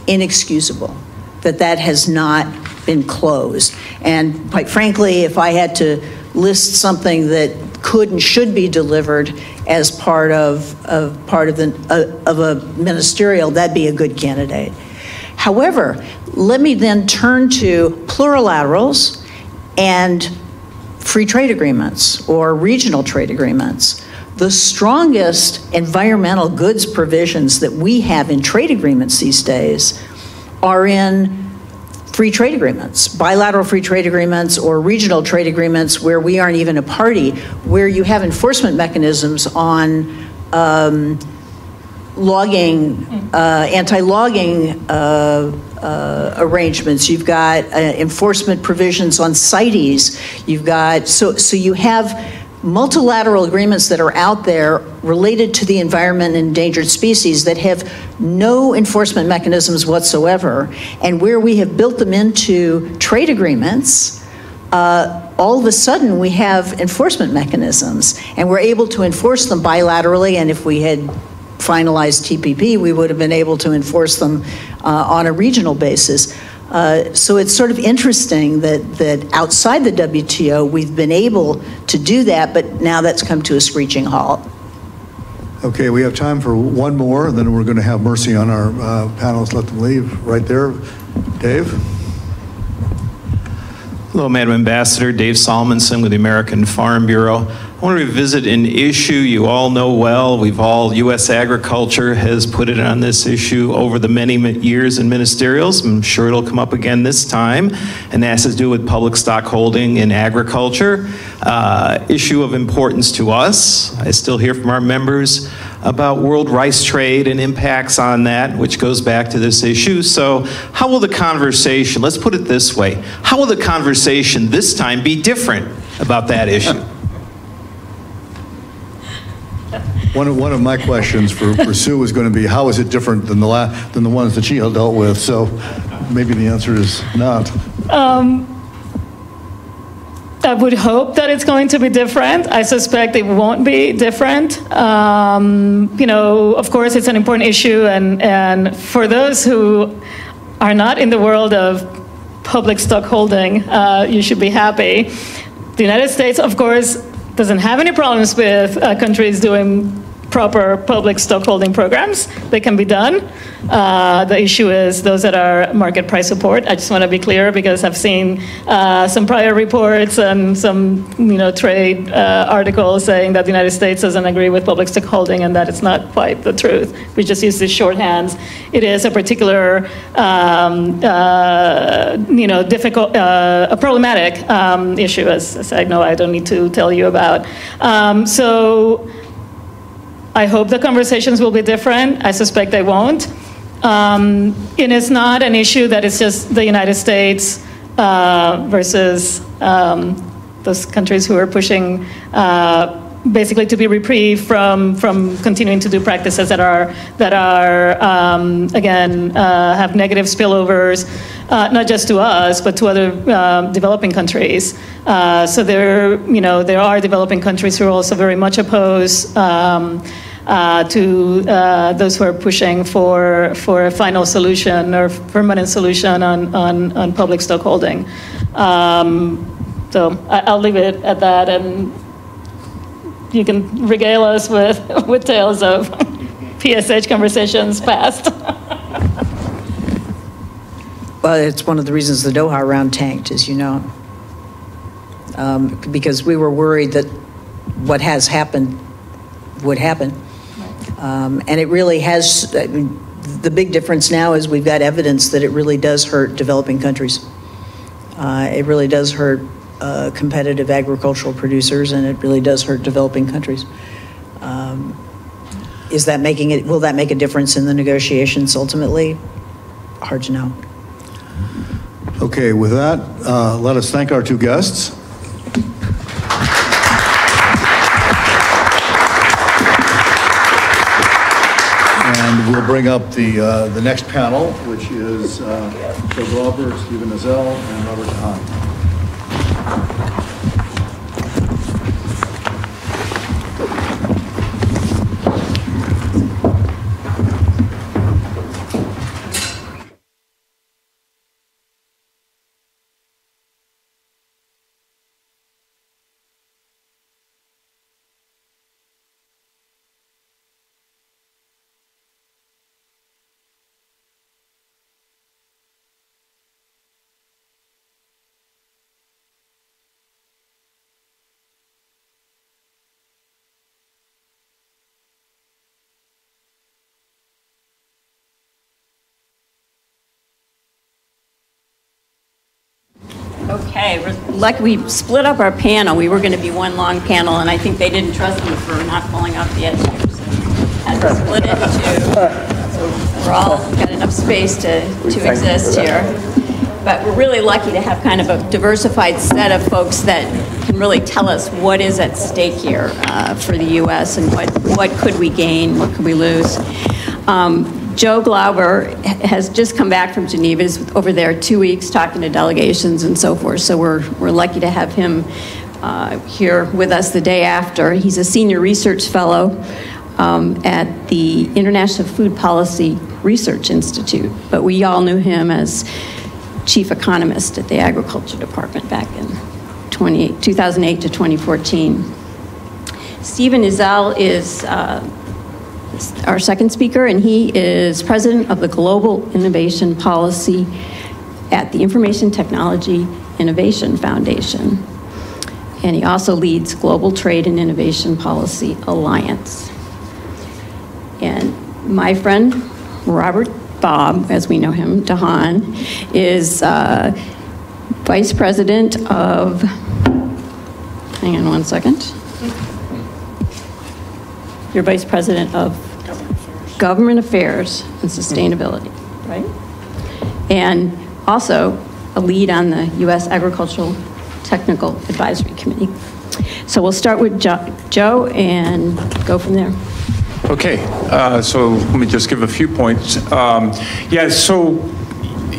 [SPEAKER 3] inexcusable that that has not been closed. And quite frankly, if I had to list something that could and should be delivered as part of, of part of the, uh, of a ministerial, that'd be a good candidate. However, let me then turn to plurilaterals and free trade agreements or regional trade agreements. The strongest environmental goods provisions that we have in trade agreements these days are in free trade agreements, bilateral free trade agreements or regional trade agreements where we aren't even a party, where you have enforcement mechanisms on um, logging, uh, anti-logging uh, uh, arrangements. You've got uh, enforcement provisions on CITES. You've got, so, so you have multilateral agreements that are out there related to the environment and endangered species that have no enforcement mechanisms whatsoever. And where we have built them into trade agreements, uh, all of a sudden we have enforcement mechanisms and we're able to enforce them bilaterally. And if we had finalized TPP, we would have been able to enforce them uh, on a regional basis. Uh, so it's sort of interesting that, that outside the WTO, we've been able to do that, but now that's come to a screeching halt.
[SPEAKER 1] Okay, we have time for one more, and then we're going to have mercy on our uh, panelists, let them leave. Right there, Dave?
[SPEAKER 6] Hello, Madam Ambassador. Dave Salmonsen with the American Farm Bureau. I want to revisit an issue you all know well. We've all, U.S. agriculture has put it on this issue over the many years in ministerials. I'm sure it'll come up again this time. And that has to do with public stock holding in agriculture. Uh, issue of importance to us. I still hear from our members about world rice trade and impacts on that, which goes back to this issue. So, how will the conversation, let's put it this way, how will the conversation this time be different about that issue?
[SPEAKER 1] One of, one of my questions for, for Sue was going to be, how is it different than the la, than the ones that she dealt with? So maybe the answer is not.
[SPEAKER 2] I would hope that it's going to be different. I suspect it won't be different. Um, you know, of course, it's an important issue, and, and for those who are not in the world of public stock holding, uh, you should be happy. The United States, of course, doesn't have any problems with uh, countries doing proper public stockholding programs. They can be done. Uh, the issue is those that are market price support. I just want to be clear because I've seen uh, some prior reports and some, you know, trade uh, articles saying that the United States doesn't agree with public stockholding and that it's not quite the truth. We just use these shorthands. It is a particular, um, uh, you know, difficult, uh, a problematic um, issue, as, as I know I don't need to tell you about. Um, so. I hope the conversations will be different. I suspect they won't. Um, and it's not an issue that it's just the United States uh, versus um, those countries who are pushing uh, basically to be reprieved from from continuing to do practices that are that are um, again uh, have negative spillovers, uh, not just to us but to other uh, developing countries. Uh, so there, you know, there are developing countries who are also very much opposed. Um, uh, to uh, those who are pushing for for a final solution or permanent solution on on, on public stockholding. Um, so I, I'll leave it at that, and you can regale us with with tales of PSH conversations past.
[SPEAKER 3] Well, it's one of the reasons the Doha round tanked, as you know. um, because we were worried that what has happened would happen. Um, And it really has, I mean, the big difference now is we've got evidence that it really does hurt developing countries. Uh, It really does hurt uh, competitive agricultural producers, and it really does hurt developing countries. Um, Is that making it, will that make a difference in the negotiations ultimately? Hard to know.
[SPEAKER 1] Okay, with that, uh, let us thank our two guests. And we'll bring up the, uh, the next panel, which is uh, Joe Glauber, Stephen Ezell, and Robert Hahn.
[SPEAKER 4] Okay, we're lucky we split up our panel. We were going to be one long panel, and I think they didn't trust me for not falling off the edge here. So had to split it in two. So we're all got enough space to, to exist here. But we're really lucky to have kind of a diversified set of folks that can really tell us what is at stake here uh, for the U.S. and what, what could we gain, what could we lose. Um, Joe Glauber has just come back from Geneva, is over there two weeks talking to delegations and so forth, so we're, we're lucky to have him uh, here with us the day after. He's a senior research fellow um, at the International Food Policy Research Institute, but we all knew him as chief economist at the Agriculture Department back in 20, 2008 to 2014. Stephen Ezell is uh, our second speaker, and he is president of the Global Innovation Policy at the Information Technology Innovation Foundation. And he also leads Global Trade and Innovation Policy Alliance. And my friend, Robert Bob, as we know him, DeHaan, is uh, vice president of, hang on one second. You're Vice President of Government Affairs and Sustainability, right? And also a lead on the U.S. Agricultural Technical Advisory Committee. So we'll start with Jo- Joe and go from there.
[SPEAKER 7] Okay, uh, so let me just give a few points. Um, Yeah, so,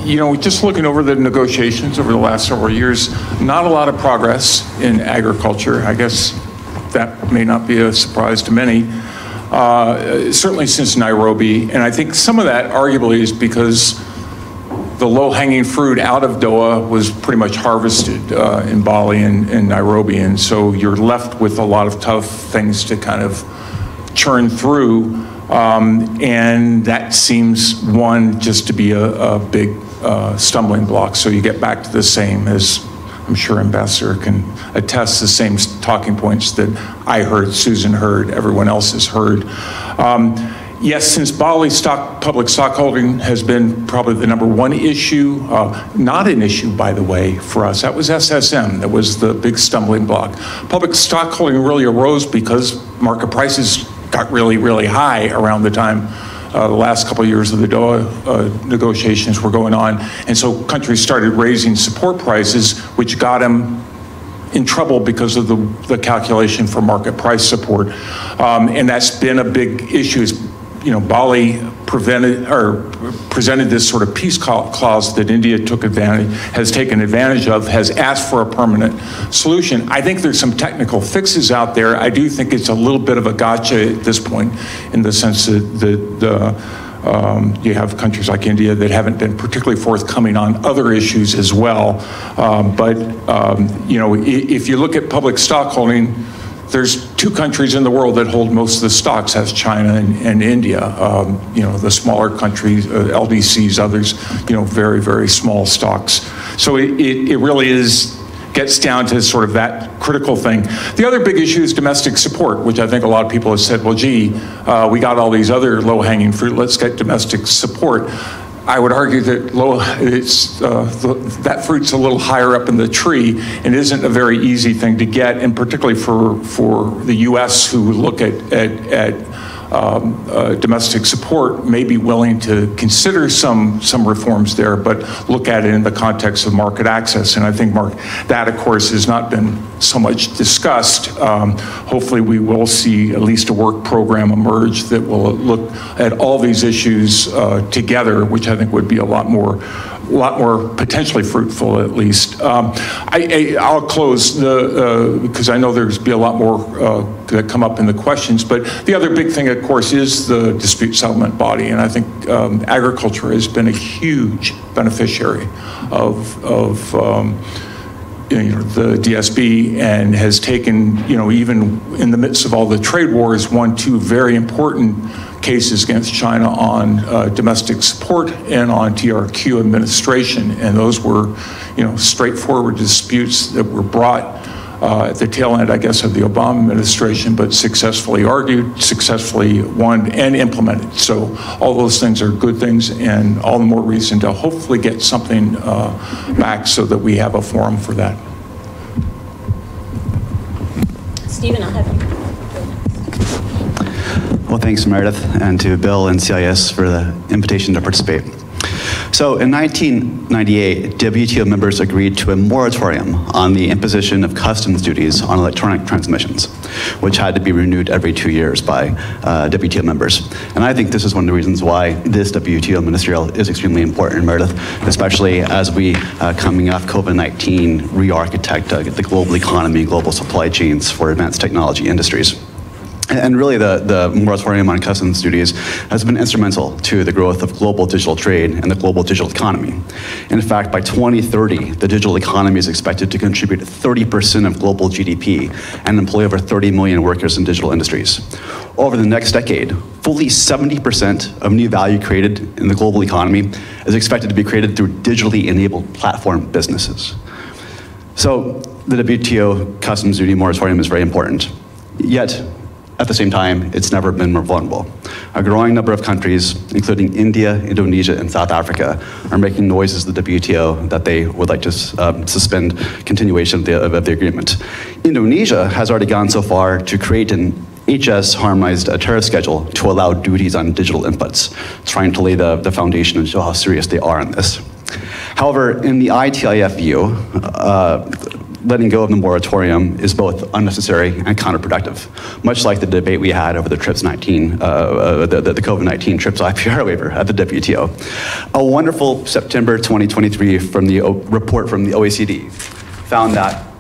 [SPEAKER 7] you know, just looking over the negotiations over the last several years, not a lot of progress in agriculture. I guess that may not be a surprise to many, uh, certainly since Nairobi. And I think some of that arguably is because the low-hanging fruit out of Doha was pretty much harvested uh, in Bali and, and Nairobi, and so you're left with a lot of tough things to kind of churn through, um, and that seems one just to be a, a big uh, stumbling block. So you get back to the same as I'm sure Ambassador can attest the same talking points that I heard, Susan heard, everyone else has heard. Um, Yes, since Bali stock, public stockholding has been probably the number one issue, uh, not an issue, by the way, for us. That was SSM. That was the big stumbling block. Public stockholding really arose because market prices got really, really high around the time uh, the last couple of years of the Doha uh, negotiations were going on. And so countries started raising support prices, which got them in trouble because of the, the calculation for market price support. Um, and that's been a big issue. You know, Bali prevented or presented this sort of peace clause that India took advantage, has taken advantage of, has asked for a permanent solution. I think there's some technical fixes out there. I do think it's a little bit of a gotcha at this point, in the sense that the, the um, you have countries like India that haven't been particularly forthcoming on other issues as well. Um, but um, you know, if you look at public stockholding, there's two countries in the world that hold most of the stocks. That's China and, and India. Um, you know, the smaller countries, uh, LDCs, others, you know, very very small stocks. So it, it, it really is gets down to sort of that critical thing. The other big issue is domestic support, which I think a lot of people have said, well, gee, uh, we got all these other low-hanging fruit, let's get domestic support. I would argue that low, it's, uh, that fruit's a little higher up in the tree and isn't a very easy thing to get, and particularly for, for the U.S. who look at, at, at um, uh, domestic support may be willing to consider some some reforms there, but look at it in the context of market access. And I think Mark, that of course has not been so much discussed. Um, hopefully, we will see at least a work program emerge that will look at all these issues uh, together, which I think would be a lot more a lot more potentially fruitful, at least. Um, I, will close the because uh, I know there's be a lot more uh, that come up in the questions. But the other big thing, of course, is the dispute settlement body, and I think um, agriculture has been a huge beneficiary of of. Um, you know, the DSB and has taken, you know, even in the midst of all the trade wars, one, two very important cases against China on uh, domestic support and on TRQ administration. And those were, you know, straightforward disputes that were brought uh, at the tail end, I guess, of the Obama administration, but successfully argued, successfully won, and implemented. So all those things are good things, and all the more reason to hopefully get something uh, back so that we have a forum for that.
[SPEAKER 4] Stephen, I'll have you.
[SPEAKER 8] Well, thanks, Meredith, and to Bill and CIS for the invitation to participate. So in 1998, WTO members agreed to a moratorium on the imposition of customs duties on electronic transmissions, which had to be renewed every two years by uh, WTO members. And I think this is one of the reasons why this WTO ministerial is extremely important, Meredith, especially as we, uh, coming off COVID-19, re-architect uh, the global economy, global supply chains for advanced technology industries. And really, the, the moratorium on customs duties has been instrumental to the growth of global digital trade and the global digital economy. In fact, by 2030, the digital economy is expected to contribute 30% of global GDP and employ over 30 million workers in digital industries. Over the next decade, fully 70% of new value created in the global economy is expected to be created through digitally enabled platform businesses. So, the WTO customs duty moratorium is very important. Yet, at the same time, it's never been more vulnerable. A growing number of countries, including India, Indonesia, and South Africa, are making noises to the WTO that they would like to um, suspend continuation of the, of the, agreement. Indonesia has already gone so far to create an HS harmonized uh, tariff schedule to allow duties on digital inputs, trying to lay the, the foundation and show how serious they are on this. However, in the ITIF view, uh, letting go of the moratorium is both unnecessary and counterproductive, much like the debate we had over the TRIPS 19, uh, uh, the, the, the COVID-19 TRIPS IPR waiver at the WTO. A wonderful September 2023 from the report from the OECD found that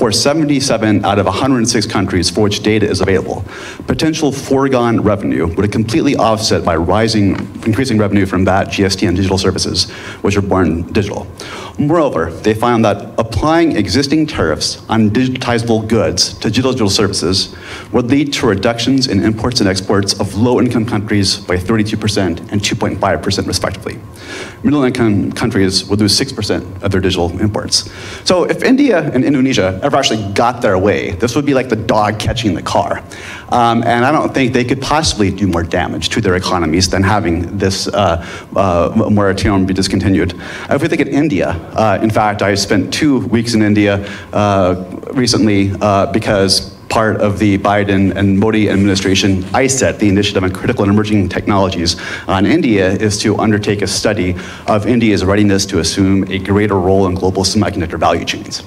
[SPEAKER 8] for 77 out of 106 countries for which data is available. Potential foregone revenue would have completely offset by rising, increasing revenue from VAT, GST, and digital services, which are born digital. Moreover, they found that applying existing tariffs on digitizable goods to digital services would lead to reductions in imports and exports of low-income countries by 32% and 2.5% respectively. Middle-income countries would lose 6% of their digital imports. So if India and Indonesia ever actually got their way, this would be like the dog catching the car. Um, and I don't think they could possibly do more damage to their economies than having this uh, uh, moratorium be discontinued. If we think of India, uh, in fact, I spent two weeks in India uh, recently uh, because part of the Biden and Modi administration iCET, the Initiative on Critical and Emerging Technologies on India, is to undertake a study of India's readiness to assume a greater role in global semiconductor value chains.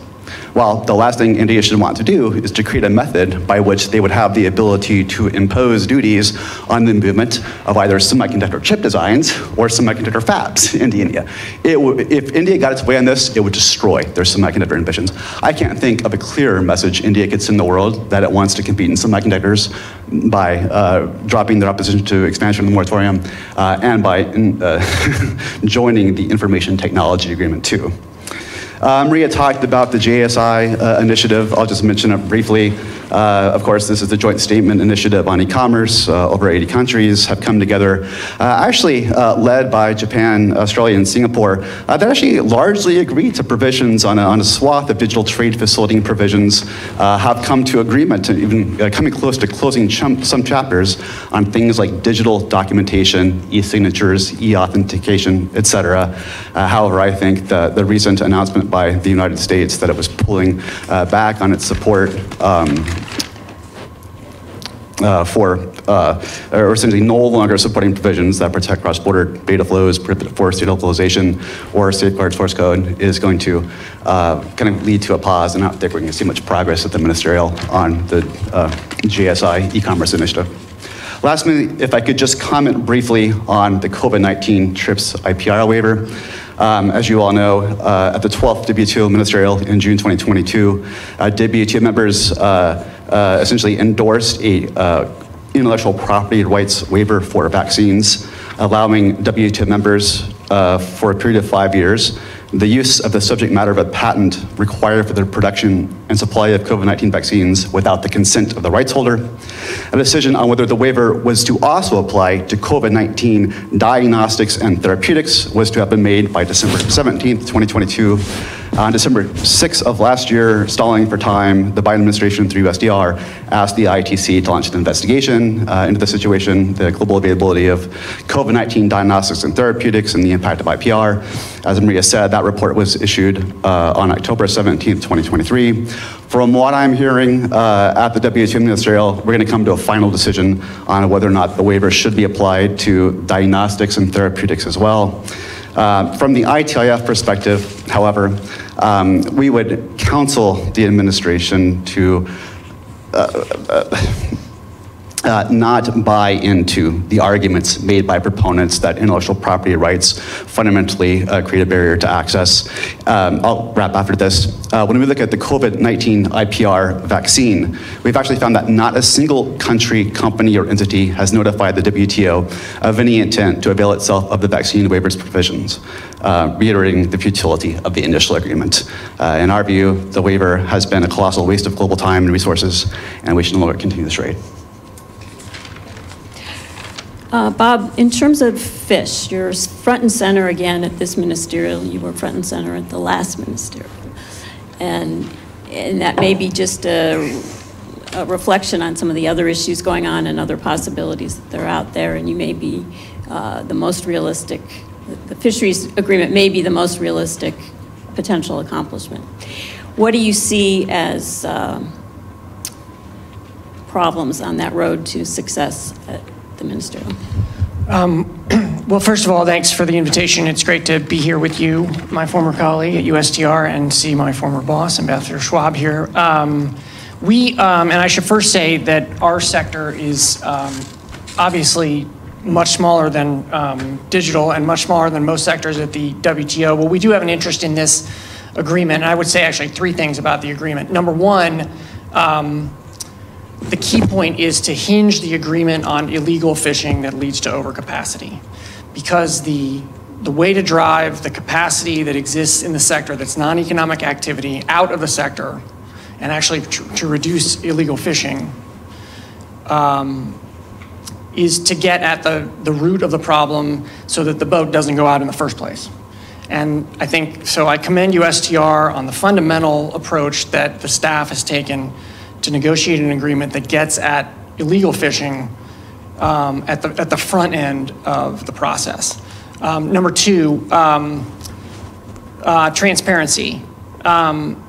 [SPEAKER 8] Well, the last thing India should want to do is to create a method by which they would have the ability to impose duties on the movement of either semiconductor chip designs or semiconductor fabs into India. if India got its way on this, it would destroy their semiconductor ambitions. I can't think of a clearer message India gets in the world that it wants to compete in semiconductors by uh, dropping their opposition to expansion of the moratorium uh, and by uh, joining the information technology agreement too. Uh, Maria talked about the JSI uh, initiative. I'll just mention it briefly. Uh, of course, this is the joint statement initiative on e-commerce. Uh, over 80 countries have come together, uh, actually uh, led by Japan, Australia, and Singapore, uh, that actually largely agreed to provisions on a, on a swath of digital trade facilitating provisions, have come to agreement, and even coming close to closing chum- some chapters on things like digital documentation, e-signatures, e-authentication, et cetera. Uh, however, I think the, the recent announcement by the United States that it was pulling uh, back on its support um, uh, for, uh, or essentially no longer supporting provisions that protect cross-border data flows, forced data localization, or safeguard source code is going to uh, kind of lead to a pause, and I don't think we're going to see much progress at the ministerial on the uh, JSI e-commerce initiative. Lastly, if I could just comment briefly on the COVID-19 TRIPS IPR waiver. Um, as you all know, uh, at the 12th WTO ministerial in June 2022, uh, WTO members uh, uh, essentially endorsed a uh, intellectual property rights waiver for vaccines, allowing WTO members uh, for a period of five years the use of the subject matter of a patent required for the production and supply of COVID 19 vaccines without the consent of the rights holder. A decision on whether the waiver was to also apply to COVID 19 diagnostics and therapeutics was to have been made by December 17, 2022. On December 6th of last year, stalling for time, the Biden administration through USTR asked the ITC to launch an investigation uh, into the situation, the global availability of COVID 19 diagnostics and therapeutics, and the impact of IPR. As Maria said, that report was issued uh, on October 17th, 2023. From what I'm hearing uh, at the WTO ministerial, we're going to come to a final decision on whether or not the waiver should be applied to diagnostics and therapeutics as well. Uh, from the ITIF perspective, however, um, we would counsel the administration to uh, not buy into the arguments made by proponents that intellectual property rights fundamentally uh, create a barrier to access. Um, I'll wrap after this. Uh, when we look at the COVID 19 IPR vaccine, we've actually found that not a single country, company, or entity has notified the WTO of any intent to avail itself of the vaccine waivers provisions, uh, reiterating the futility of the initial agreement. Uh, in our view, the waiver has been a colossal waste of global time and resources, and we should no longer continue this trade.
[SPEAKER 4] Uh, Bob, in terms of fish, you're front and center again at this ministerial. You were front and center at the last ministerial. And, and that may be just a, a reflection on some of the other issues going on and other possibilities that are out there. And you may be uh, the most realistic, the fisheries agreement may be the most realistic potential accomplishment. What do you see as uh, problems on that road to success the ministerial?
[SPEAKER 9] Well, first of all, thanks for the invitation. It's great to be here with you, my former colleague at USTR, and see my former boss, Ambassador Schwab, here. Um, we, um, and I should first say that our sector is um, obviously much smaller than um, digital and much smaller than most sectors at the WTO, but we do have an interest in this agreement. And I would say actually three things about the agreement. Number one, um, the key point is to hinge the agreement on illegal fishing that leads to overcapacity. Because the, the way to drive the capacity that exists in the sector that's non-economic activity out of the sector and actually to, to reduce illegal fishing um, is to get at the, the root of the problem so that the boat doesn't go out in the first place. And I think, so I commend USTR on the fundamental approach that the staff has taken to negotiate an agreement that gets at illegal fishing um, at, the, at the front end of the process. Um, number two, um, uh, transparency. Um,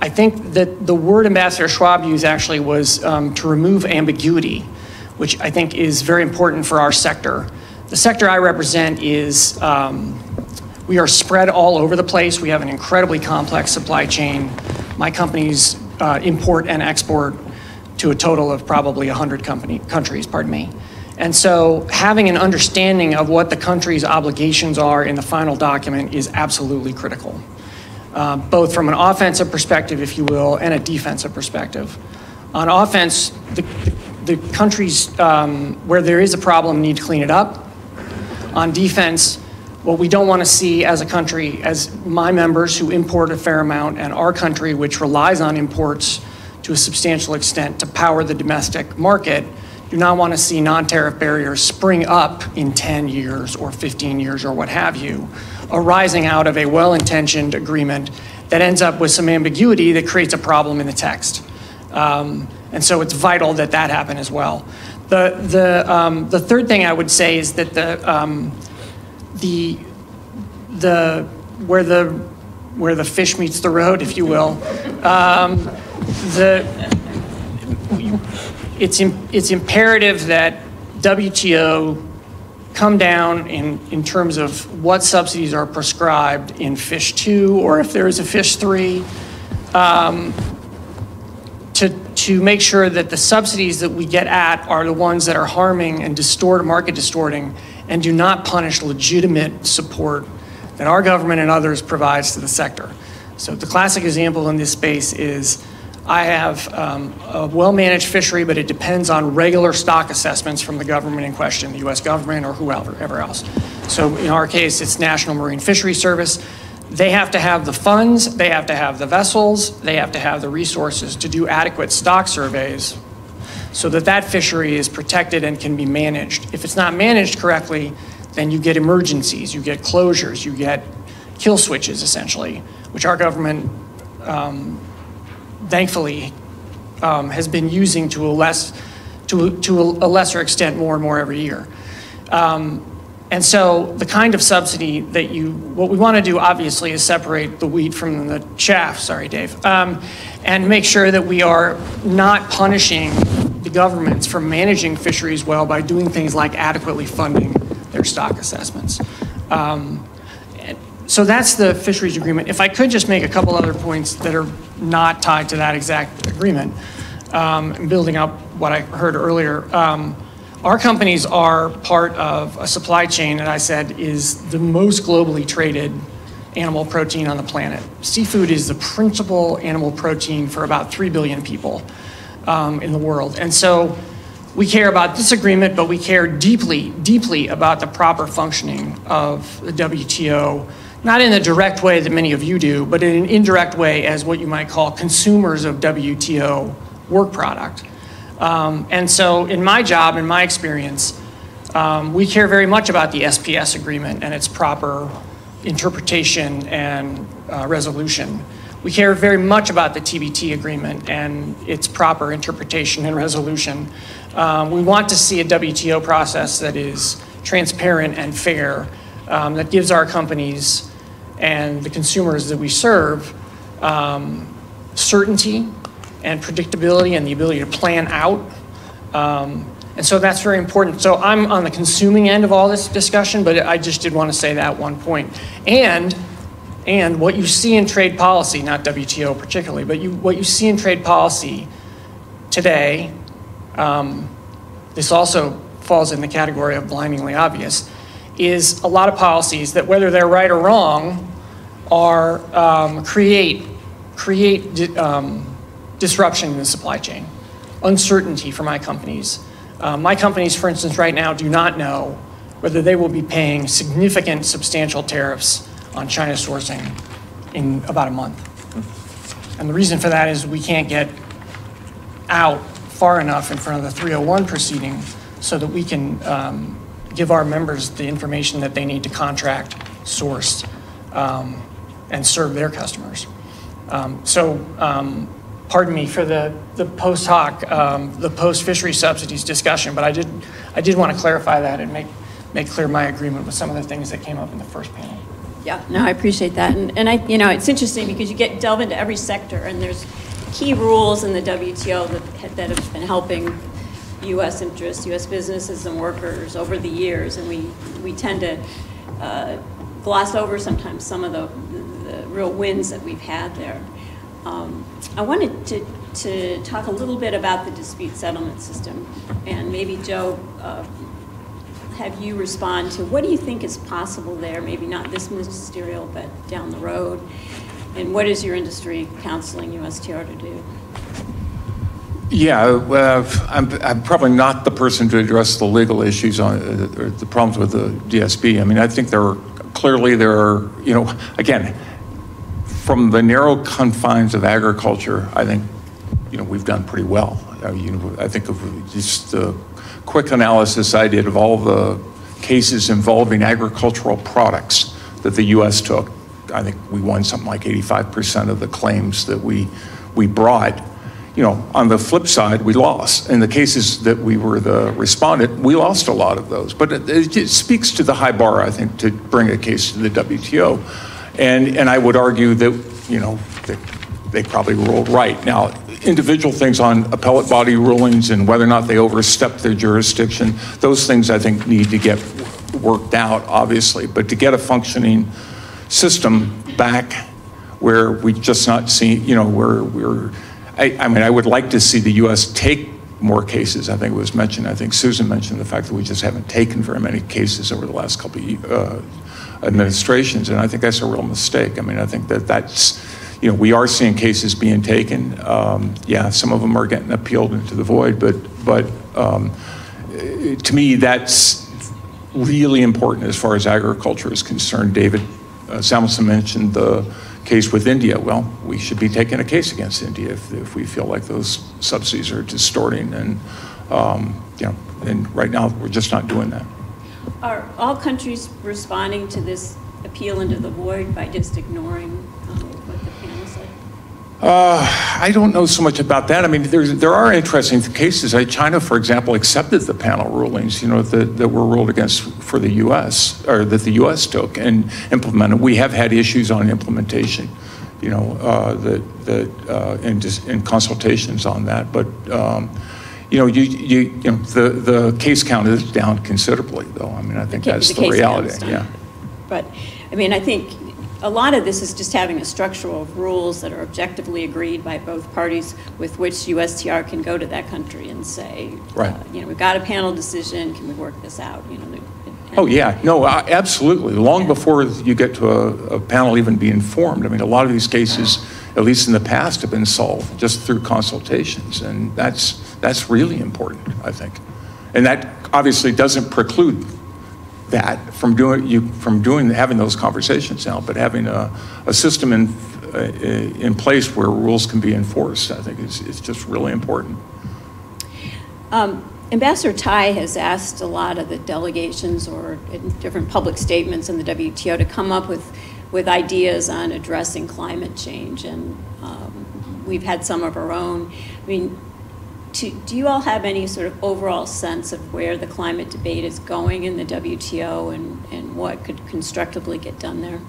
[SPEAKER 9] I think that the word Ambassador Schwab used actually was um, to remove ambiguity, which I think is very important for our sector. The sector I represent is um, we are spread all over the place. We have an incredibly complex supply chain. My companies uh, import and export to a total of probably 100 company, countries, pardon me. And so having an understanding of what the country's obligations are in the final document is absolutely critical, uh, both from an offensive perspective, if you will, and a defensive perspective. On offense, the, the, countries um, where there is a problem need to clean it up. On defense, what we don't want to see as a country, as my members who import a fair amount, and our country, which relies on imports to a substantial extent to power the domestic market, do not want to see non-tariff barriers spring up in 10 years or 15 years or what have you, arising out of a well-intentioned agreement that ends up with some ambiguity that creates a problem in the text. Um, and so it's vital that that happen as well. The, the, um, the third thing I would say is that the, um, the, the, where the, where the fish meets the road, if you will, um, the, it's, im- it's imperative that WTO come down in, in terms of what subsidies are prescribed in fish two, or if there is a fish three, um, to, to make sure that the subsidies that we get at are the ones that are harming and distort, market distorting, and do not punish legitimate support that our government and others provides to the sector. So the classic example in this space is I have um, a well-managed fishery, but it depends on regular stock assessments from the government in question, the U.S. government or whoever ever else. So in our case, it's National Marine Fisheries Service. They have to have the funds, they have to have the vessels, they have to have the resources to do adequate stock surveys so that that fishery is protected and can be managed. If it's not managed correctly, then you get emergencies, you get closures, you get kill switches essentially, which our government um, thankfully um, has been using to a less to, to a lesser extent more and more every year. Um, and so the kind of subsidy that you, what we want to do obviously is separate the wheat from the chaff, sorry, Dave, um, and make sure that we are not punishing the governments for managing fisheries well by doing things like adequately funding their stock assessments. Um, so that's the fisheries agreement. If I could just make a couple other points that are not tied to that exact agreement, um, building up what I heard earlier. Um, our companies are part of a supply chain that I said is the most globally traded animal protein on the planet. Seafood is the principal animal protein for about 3 billion people um, in the world. And so we care about this agreement, but we care deeply, deeply about the proper functioning of the WTO, not in the direct way that many of you do, but in an indirect way as what you might call consumers of WTO work product. Um, and so, in my job, in my experience, um, we care very much about the SPS agreement and its proper interpretation and uh, resolution. We care very much about the TBT agreement and its proper interpretation and resolution. Um, we want to see a WTO process that is transparent and fair, um, that gives our companies and the consumers that we serve um, certainty and predictability and the ability to plan out. Um, and so that's very important. So I'm on the consuming end of all this discussion, but I just did want to say that one point. And and what you see in trade policy, not WTO particularly, but you, what you see in trade policy today, um, this also falls in the category of blindingly obvious, is a lot of policies that, whether they're right or wrong, are um, create create um, disruption in the supply chain, uncertainty for my companies. Uh, my companies, for instance, right now do not know whether they will be paying significant, substantial tariffs on China sourcing in about a month. And the reason for that is we can't get out far enough in front of the 301 proceeding so that we can um, give our members the information that they need to contract, source, um, and serve their customers. Um, so um, pardon me for the, the post hoc, um, the post fishery subsidies discussion, but I did, I did want to clarify that and make, make clear my agreement with some of the things that came up in the first panel.
[SPEAKER 4] Yeah, no, I appreciate that. And, and I, you know, it's interesting because you get delve into every sector and there's key rules in the WTO that, that have been helping U.S. interests, U.S. businesses and workers over the years. And we, we tend to uh, gloss over sometimes some of the, the, real wins that we've had there. Um, I wanted to, to talk a little bit about the dispute settlement system, and maybe Joe, uh, have you respond to what do you think is possible there? Maybe not this ministerial, but down the road, and what is your industry counseling USTR to do?
[SPEAKER 7] Yeah, uh, I'm, I'm probably not the person to address the legal issues on uh, or the problems with the DSB. I mean, I think there are clearly there are, you know, again, from the narrow confines of agriculture, I think, you know, we've done pretty well. I you know, I think of just the quick analysis I did of all the cases involving agricultural products that the U.S. took. I think we won something like 85% of the claims that we, we brought. You know, on the flip side, we lost. In the cases that we were the respondent, we lost a lot of those. But it, it speaks to the high bar, I think, to bring a case to the WTO. And, and I would argue that, you know, that they probably ruled right. Now, individual things on appellate body rulings and whether or not they overstepped their jurisdiction, those things I think need to get worked out, obviously. But to get a functioning system back where we just not see, you know, where we're, I, I mean, I would like to see the U.S. take more cases. I think it was mentioned, I think Susan mentioned the fact that we just haven't taken very many cases over the last couple of uh, administrations, and I think that's a real mistake. I mean, I think that that's, you know, we are seeing cases being taken. Um, yeah, some of them are getting appealed into the void, but, but um, to me, that's really important as far as agriculture is concerned. David uh, Salmonsen mentioned the case with India. Well, we should be taking a case against India if, if we feel like those subsidies are distorting. And, um, you know, and right now we're just not doing that.
[SPEAKER 4] Are all countries responding to this appeal into the void by just ignoring
[SPEAKER 7] Uh, I don't know so much about that. I mean, there's, there are interesting cases. China, for example, accepted the panel rulings, you know, that, that were ruled against for the U.S. or that the U.S. took and implemented. We have had issues on implementation, you know, uh, that that uh, in, in consultations on that. But um, you know, you, you, you know, the the case count is down considerably, though. I mean, I think that's
[SPEAKER 4] the
[SPEAKER 7] the, reality. Yeah.
[SPEAKER 4] But, I mean, I think a lot of this is just having a structure of rules that are objectively agreed by both parties with which USTR can go to that country and say,
[SPEAKER 7] Right.
[SPEAKER 4] uh, you know, we've got a panel decision, can we work this out, you know?
[SPEAKER 7] Oh, yeah, no, uh, absolutely. Long before you get to a, a panel even being formed. I mean, a lot of these cases, at least in the past, have been solved just through consultations, and that's, that's really important, I think. And that obviously doesn't preclude that from doing, you, from doing, having those conversations now, but having a, a system in, uh, in place where rules can be enforced, I think is, is just really important.
[SPEAKER 4] Um, Ambassador Tai has asked a lot of the delegations or different public statements in the WTO to come up with, with ideas on addressing climate change, and um, we've had some of our own. I mean, to, do you all have any sort of overall sense of where the climate debate is going in the WTO and, and what could constructively get done there?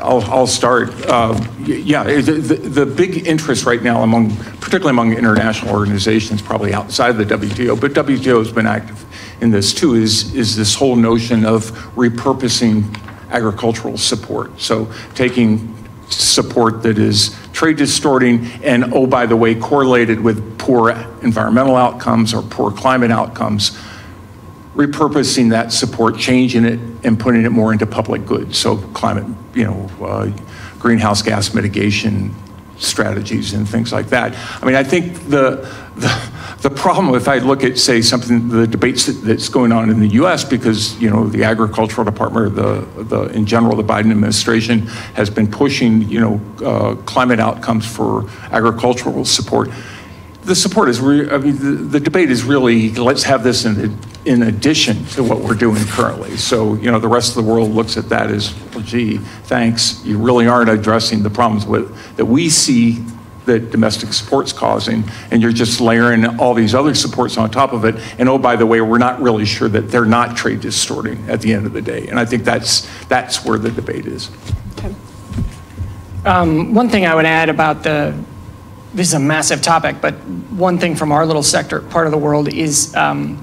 [SPEAKER 7] I'll, I'll start. Uh, Yeah, the, the big interest right now among, particularly among international organizations, probably outside the WTO, but WTO has been active in this too, is, is this whole notion of repurposing agricultural support. So taking support that is trade distorting and, oh, by the way, correlated with poor environmental outcomes or poor climate outcomes, repurposing that support, changing it, and putting it more into public goods. So climate, you know, uh, greenhouse gas mitigation strategies and things like that. I mean, I think the, the, the problem, if I look at, say, something, the debates that, that's going on in the U.S., because, you know, the agricultural department, the, the, in general, the Biden administration has been pushing, you know, uh, climate outcomes for agricultural support. The support is, re- I mean, the, the debate is really, let's have this in, in addition to what we're doing currently. So, you know, the rest of the world looks at that as, well, gee, thanks, you really aren't addressing the problems with, that we see that domestic support's causing, and you're just layering all these other supports on top of it. And oh, by the way, we're not really sure that they're not trade distorting at the end of the day. And I think that's, that's where the debate is.
[SPEAKER 9] Um, one thing I would add about the, this is a massive topic, but one thing from our little sector, part of the world is um,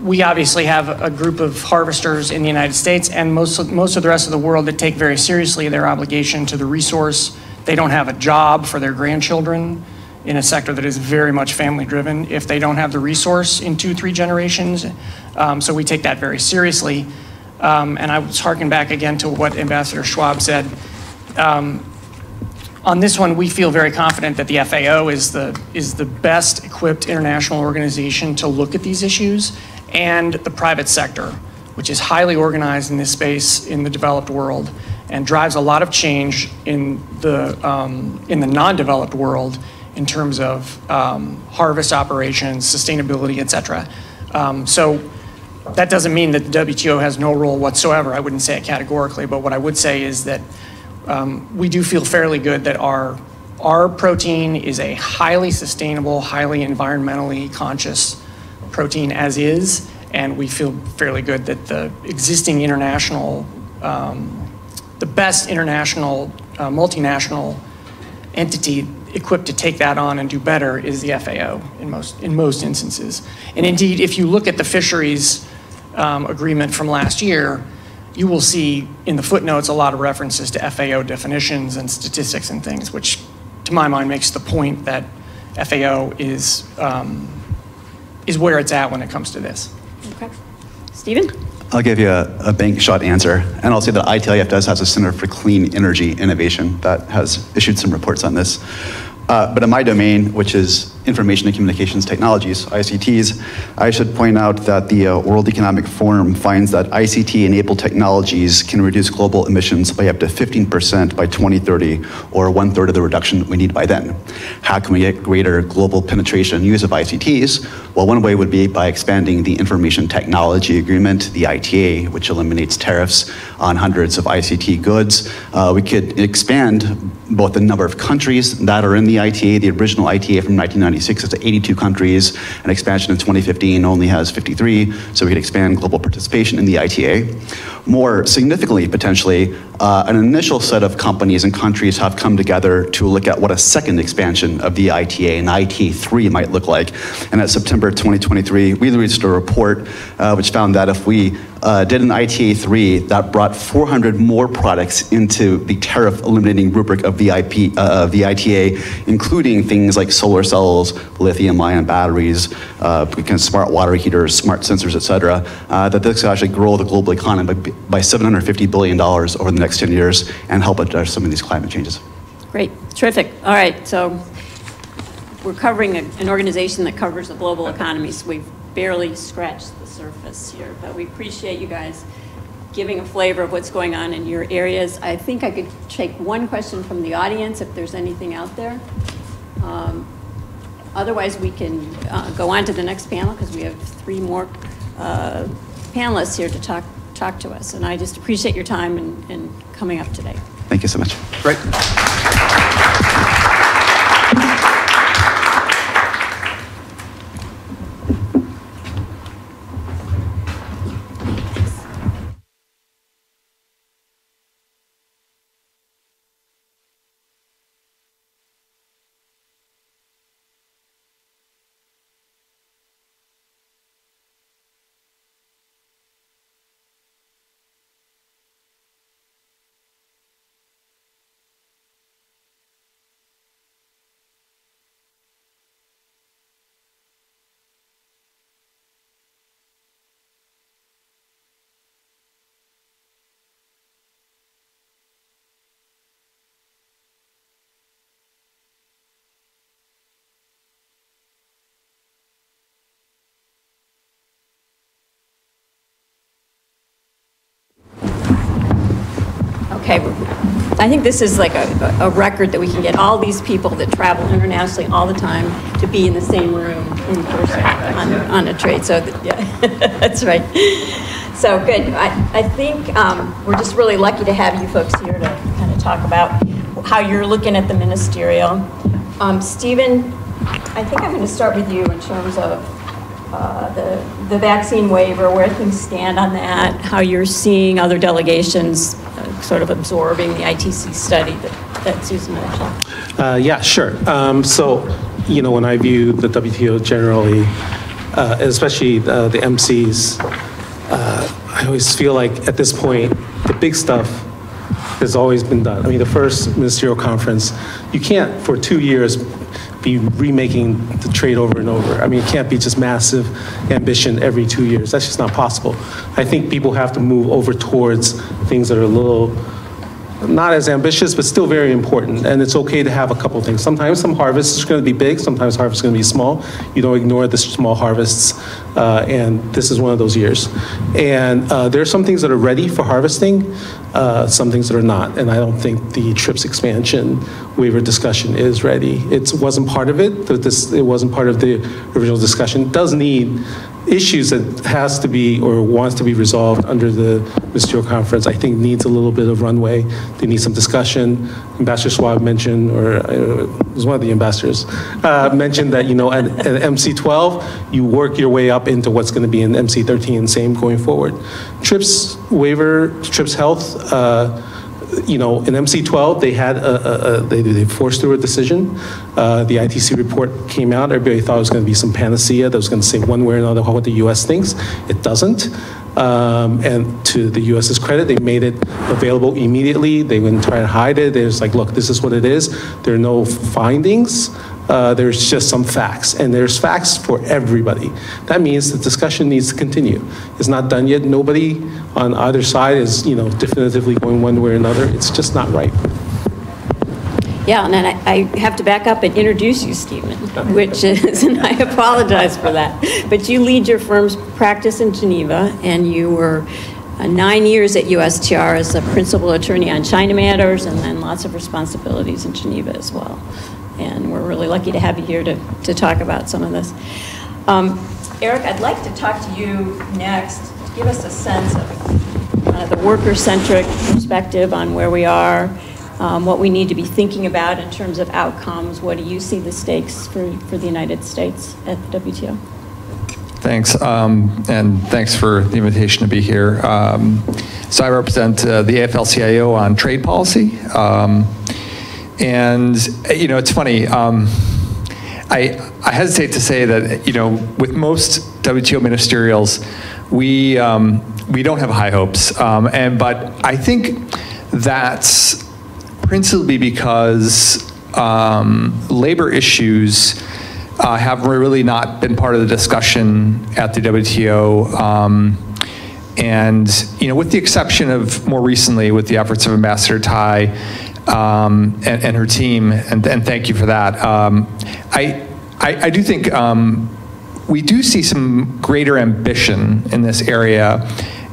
[SPEAKER 9] we obviously have a group of harvesters in the United States and most of, most of the rest of the world that take very seriously their obligation to the resource. They don't have a job for their grandchildren in a sector that is very much family driven if they don't have the resource in two, three generations. Um, so we take that very seriously. Um, and I was harking back again to what Ambassador Schwab said on this one, we feel very confident that the FAO is the, is the best equipped international organization to look at these issues, and the private sector, which is highly organized in this space in the developed world and drives a lot of change in the, um, in the non-developed world in terms of um, harvest operations, sustainability, et cetera. Um, So that doesn't mean that the WTO has no role whatsoever. I wouldn't say it categorically, but what I would say is that um, we do feel fairly good that our, our protein is a highly sustainable, highly environmentally conscious protein as is, and we feel fairly good that the existing international, um, the best international, uh, multinational entity equipped to take that on and do better is the FAO in most, in most instances. And indeed, if you look at the fisheries um, agreement from last year, you will see in the footnotes a lot of references to FAO definitions and statistics and things, which to my mind makes the point that FAO is, um, is where it's at when it comes to this.
[SPEAKER 4] Okay. Stephen?
[SPEAKER 8] I'll give you a, a bank shot answer, and I'll say that ITIF does has a Center for Clean Energy Innovation that has issued some reports on this. Uh, but in my domain, which is information and communications technologies, ICTs, I should point out that the uh, World Economic Forum finds that ICT-enabled technologies can reduce global emissions by up to 15% by 2030, or one third of the reduction we need by then. How can we get greater global penetration and use of ICTs? Well, one way would be by expanding the Information Technology Agreement, the ITA, which eliminates tariffs on hundreds of ICT goods. Uh, we could expand both the number of countries that are in the ITA. The original ITA from 1996 is to 82 countries. An expansion in 2015 only has 53, so we could expand global participation in the ITA. More significantly, potentially, uh, an initial set of companies and countries have come together to look at what a second expansion of the ITA and ITA 3 might look like. And at September 2023, we released a report uh, which found that if we uh, did an ITA 3 that brought 400 more products into the tariff eliminating rubric of the, IP, uh, of the ITA, including things like solar cells, lithium ion batteries, uh, smart water heaters, smart sensors, et cetera, uh, that this could actually grow the global economy by, by $750 billion over the next 10 years and help address some of these climate changes.
[SPEAKER 4] Great, terrific. All right, so we're covering a- an organization that covers the global economy, so we've barely scratched surface here, but we appreciate you guys giving a flavor of what's going on in your areas. I think I could take one question from the audience if there's anything out there. Um, Otherwise, we can uh, go on to the next panel because we have three more uh, panelists here to talk, talk to us. And I just appreciate your time and, and coming up today.
[SPEAKER 8] Thank you so much.
[SPEAKER 1] Great.
[SPEAKER 4] Okay, I think this is like a, a record that we can get all these people that travel internationally all the time to be in the same room in person on, on a trade, so, that- yeah, that's right. So, good, I, I think um, we're just really lucky to have you folks here to kind of talk about how you're looking at the ministerial. Um, Stephen, I think I'm going to start with you in terms of uh, the, the vaccine waiver, where things stand on that, how you're seeing other delegations sort of absorbing the ITC study that, that Susan mentioned.
[SPEAKER 10] Uh, Yeah, sure. Um, So, you know, when I view the WTO generally, uh, especially the the MCs, uh, I always feel like at this point, the big stuff has always been done. I mean, the first ministerial conference, you can't, for two years, be remaking the trade over and over. I mean, it can't be just massive ambition every two years. That's just not possible. I think people have to move over towards things that are a little not as ambitious, but still very important. And it's okay to have a couple things. Sometimes some harvests are going to be big, sometimes harvests are going to be small. You don't ignore the small harvests, uh, and this is one of those years. And uh, there are some things that are ready for harvesting, uh, some things that are not. And I don't think the TRIPS expansion waiver discussion is ready. It wasn't part of it. This, it wasn't part of the original discussion. It does need issues that has to be or wants to be resolved under the ministerial conference, I think needs a little bit of runway. They need some discussion. Ambassador Schwab mentioned, or uh, was one of the ambassadors, uh, mentioned that, you know, at, at MC12, you work your way up into what's going to be in MC13, same going forward. TRIPS waiver, TRIPS health, uh, you know, in MC12, they had a, a, a they, they forced through a decision. Uh, the ITC report came out. Everybody thought it was going to be some panacea that was going to say one way or another what the U.S. thinks. It doesn't. Um, and to the U.S.'s credit, they made it available immediately. They wouldn't try to hide it. They was like, look, this is what it is. There are no findings. Uh, there's just some facts, and there's facts for everybody. That means the discussion needs to continue. It's not done yet. Nobody on either side is, you know, definitively going one way or another. It's just not right.
[SPEAKER 4] Yeah, and then I, I have to back up and introduce you, Stephen, which is, and I apologize for that, but you lead your firm's practice in Geneva, and you were uh, nine years at USTR as a principal attorney on China matters, and then lots of responsibilities in Geneva as well. And we're really lucky to have you here to, to talk about some of this. Um, Eric, I'd like to talk to you next, give us a sense of kind of the worker-centric perspective on where we are, um, what we need to be thinking about in terms of outcomes. What do you see the stakes for, for the United States at the WTO?
[SPEAKER 11] Thanks, um, and thanks for the invitation to be here. Um, so I represent uh, the AFL-CIO on trade policy. Um, and, you know, it's funny, um, I, I hesitate to say that, you know, with most WTO ministerials, we, um, we don't have high hopes. Um, and, but I think that's principally because um, labor issues uh, have really not been part of the discussion at the WTO. Um, and, you know, with the exception of more recently with the efforts of Ambassador Tai um, and, and, her team, and, and, thank you for that, um, I, I, I, do think um, we do see some greater ambition in this area.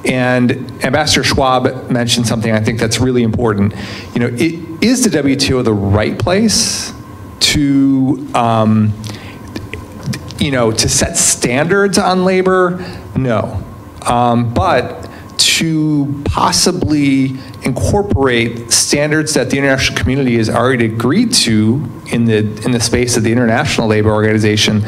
[SPEAKER 11] And Ambassador Schwab mentioned something I think that's really important. You know, it, is the WTO the right place to, um, you know, to set standards on labor? No. Um, but to possibly incorporate standards that the international community has already agreed to in the in the space of the International Labor Organization,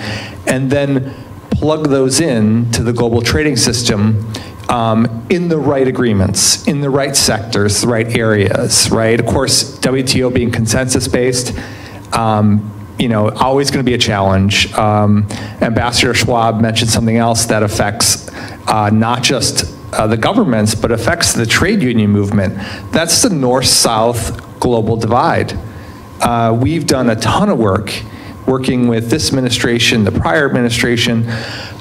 [SPEAKER 11] and then plug those in to the global trading system um, in the right agreements, in the right sectors, the right areas, right? Of course, WTO being consensus-based, um, you know, always going to be a challenge. Um, Ambassador Schwab mentioned something else that affects uh, not just uh, the governments, but affects the trade union movement. That's the north-south global divide. Uh, we've done a ton of work working with this administration, the prior administration,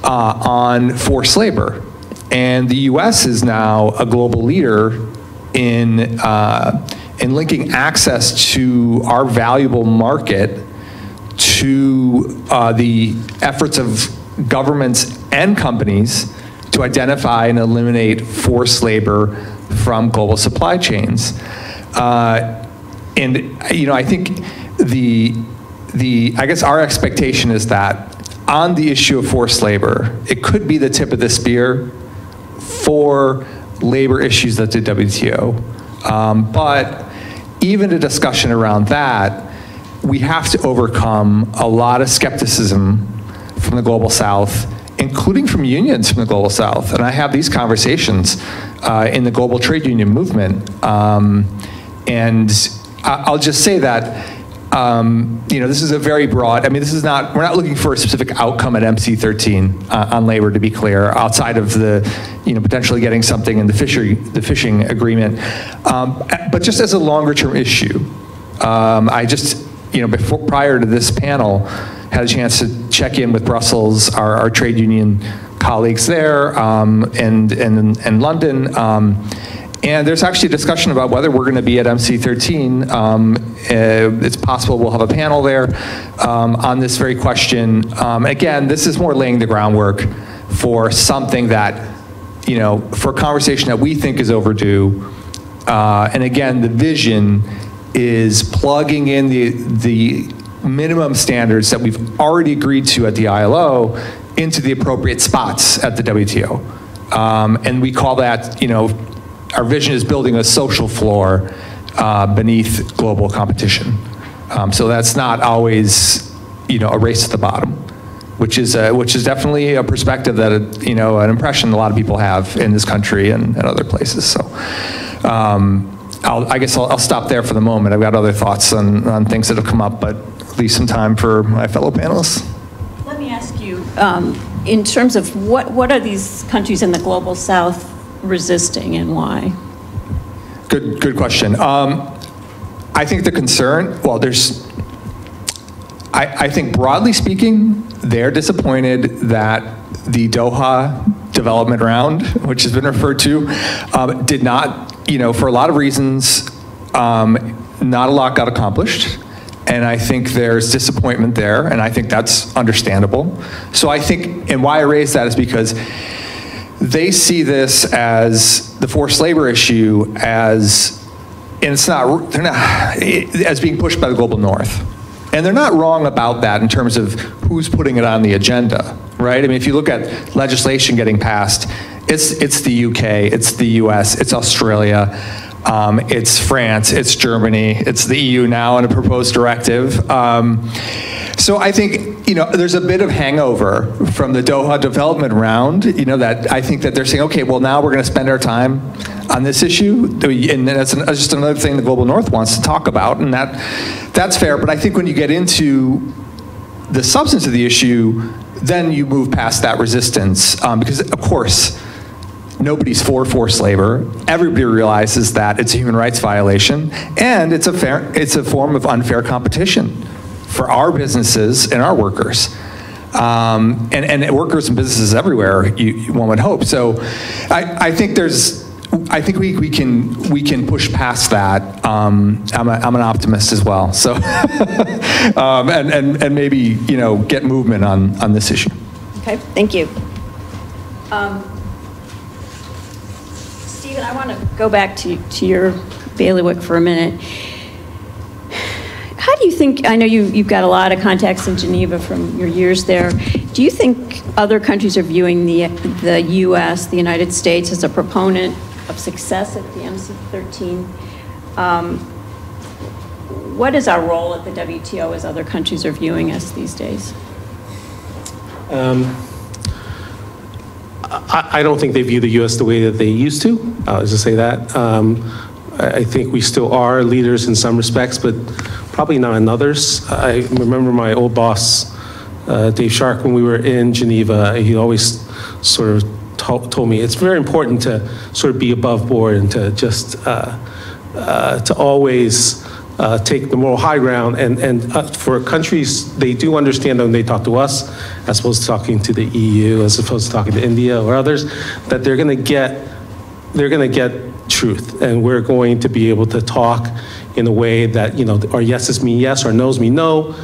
[SPEAKER 11] uh, on forced labor. And the US is now a global leader in, uh, in linking access to our valuable market to uh, the efforts of governments and companies to identify and eliminate forced labor from global supply chains. Uh, and you know, I think the the I guess our expectation is that on the issue of forced labor, it could be the tip of the spear for labor issues at the WTO. Um, but even a discussion around that, we have to overcome a lot of skepticism from the global south, including from unions from the global south. And I have these conversations uh, in the global trade union movement. Um, and I'll just say that um, you know, this is a very broad, I mean, this is not, we're not looking for a specific outcome at MC13 uh, on labor, to be clear, outside of the, you know, potentially getting something in the, fishery, the fishing agreement. Um, but just as a longer term issue, um, I just, you know, before, prior to this panel, had a chance to check in with Brussels, our, our trade union colleagues there, um, and, and, and London, um, and there's actually a discussion about whether we're going to be at MC13. Um, uh, it's possible we'll have a panel there um, on this very question. Um, again, this is more laying the groundwork for something that, you know, for a conversation that we think is overdue. Uh, and again, the vision is plugging in the, the minimum standards that we've already agreed to at the ILO into the appropriate spots at the WTO. Um, and we call that, you know, our vision is building a social floor uh, beneath global competition. Um, so that's not always, you know, a race to the bottom, which is a, which is definitely a perspective that you know an impression a lot of people have in this country and, and other places. So. Um, I'll, I guess I'll, I'll, stop there for the moment. I've got other thoughts on, on things that have come up, but leave some time for my fellow panelists.
[SPEAKER 4] Let me ask you, um, in terms of what, what are these countries in the global south resisting and why?
[SPEAKER 11] Good, good question. Um, I think the concern, well, there's, I, I think broadly speaking, they're disappointed that the Doha development round, which has been referred to, um, did not, you know, for a lot of reasons, um, not a lot got accomplished. And I think there's disappointment there, and I think that's understandable. So I think, and why I raise that is because they see this as the forced labor issue as, and it's not, they're not, as being pushed by the global north. And they're not wrong about that in terms of who's putting it on the agenda, right? I mean, if you look at legislation getting passed, it's, it's the UK, it's the US, it's Australia, um, it's France, it's Germany, it's the EU now in a proposed directive. Um, so I think, you know, there's a bit of hangover from the Doha development round, you know, that I think that they're saying, okay, well, now we're going to spend our time on this issue. And that's, an, that's just another thing the Global North wants to talk about. And that, that's fair. But I think when you get into the substance of the issue, then you move past that resistance. Um, because, of course, nobody's for forced labor. Everybody realizes that it's a human rights violation, and it's a fair, it's a form of unfair competition for our businesses and our workers. Um, and, and workers and businesses everywhere, you, one would hope. So I, I think there's, I think we, we can we can push past that. Um, I'm, a, I'm an optimist as well. So um, and, and, and maybe you know get movement on, on this issue.
[SPEAKER 4] Okay, thank you. Um, Stephen, I want to go back to, to your bailiwick for a minute. How do you think, I know you, you've got a lot of contacts in Geneva from your years there. Do you think other countries are viewing the, the US, the United States, as a proponent of success at the MC13? Um, what is our role at the WTO as other countries are viewing us these days?
[SPEAKER 10] Um, I, I, don't think they view the U.S. the way that they used to. I'll just say that. Um, I think we still are leaders in some respects, but probably not in others. I remember my old boss, uh, Dave Shark, when we were in Geneva, he always sort of told me it's very important to sort of be above board and to just uh, uh, to always uh, take the moral high ground. And, and uh, for countries, they do understand when they talk to us, as opposed to talking to the EU, as opposed to talking to India or others, that they're going to get they're going to get truth, and we're going to be able to talk in a way that, you know, our yeses mean yes, our nos mean no.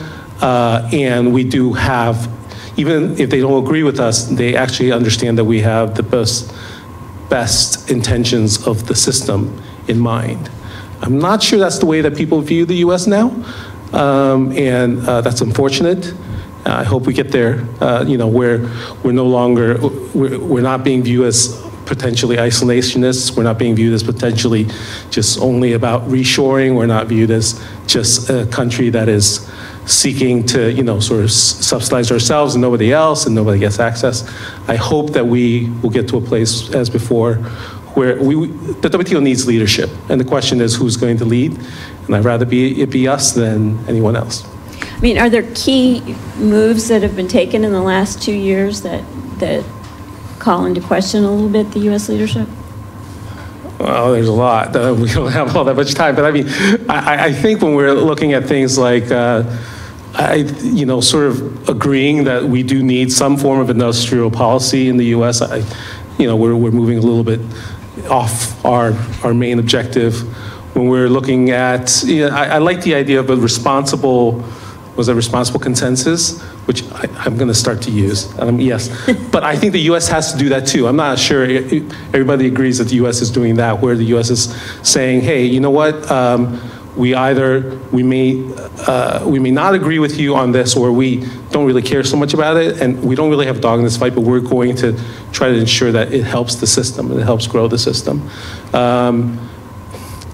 [SPEAKER 10] Uh, and we do have, even if they don't agree with us, they actually understand that we have the best, best intentions of the system in mind. I'm not sure that's the way that people view the US now, um, and uh, that's unfortunate. I hope we get there, uh, you know, where we're no longer, we're, we're not being viewed as potentially isolationists. We're not being viewed as potentially just only about reshoring. We're not viewed as just a country that is seeking to, you know, sort of subsidize ourselves and nobody else and nobody gets access. I hope that we will get to a place as before where we, the WTO needs leadership. And the question is who's going to lead? And I'd rather be, it be us than anyone else.
[SPEAKER 4] I mean, are there key moves that have been taken in the last two years that, that call into question a little bit the U.S. leadership?
[SPEAKER 10] Well, there's a lot. Uh, we don't have all that much time, but I mean, I, I think when we're looking at things like, uh, I, you know, sort of agreeing that we do need some form of industrial policy in the U.S., I, you know, we're, we're moving a little bit off our, our main objective when we're looking at, you know, I, I like the idea of a responsible, was a responsible consensus, which I, I'm going to start to use, um, yes. But I think the U.S. has to do that too. I'm not sure everybody agrees that the U.S. is doing that, where the U.S. is saying, hey, you know what? Um, we either, we may, uh, we may not agree with you on this, or we don't really care so much about it, and we don't really have a dog in this fight, but we're going to try to ensure that it helps the system, and it helps grow the system. Um,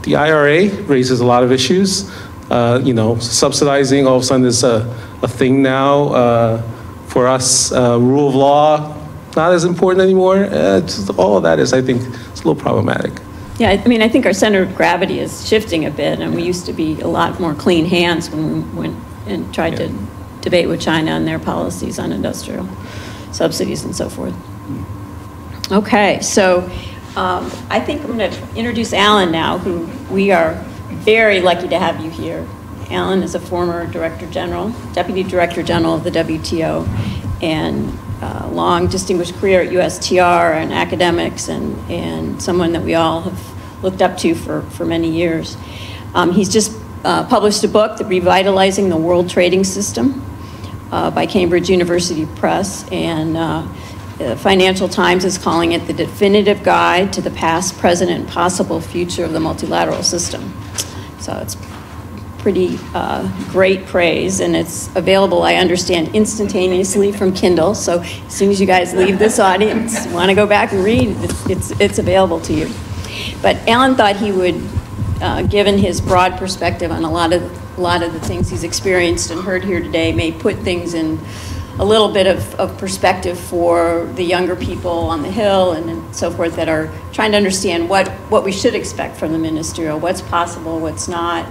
[SPEAKER 10] the IRA raises a lot of issues. Uh, you know, subsidizing all of a sudden is a, a thing now. Uh, for us, uh, rule of law, not as important anymore. Uh, all of that is, I think, it's a little problematic.
[SPEAKER 4] Yeah, I mean, I think our center of gravity is shifting a bit, and we used to be a lot more clean hands when we went and tried to debate with China on their policies on industrial subsidies and so forth. Okay, so um, I think I'm going to introduce Alan now, who we are very lucky to have you here. Alan is a former Director General, Deputy Director General of the WTO, and uh, long distinguished career at USTR and academics, and, and someone that we all have looked up to for, for many years. Um, he's just uh, published a book, The Revitalizing the World Trading System, uh, by Cambridge University Press, and uh, the Financial Times is calling it the definitive guide to the past, present, and possible future of the multilateral system. So it's pretty uh, great praise, and it's available, I understand, instantaneously from Kindle. So as soon as you guys leave this audience, want to go back and read, it's, it's, it's available to you. But Alan thought he would, uh, given his broad perspective on a lot of a lot of the things he's experienced and heard here today, may put things in a little bit of, of perspective for the younger people on the Hill and, and so forth that are trying to understand what, what we should expect from the ministerial, what's possible, what's not,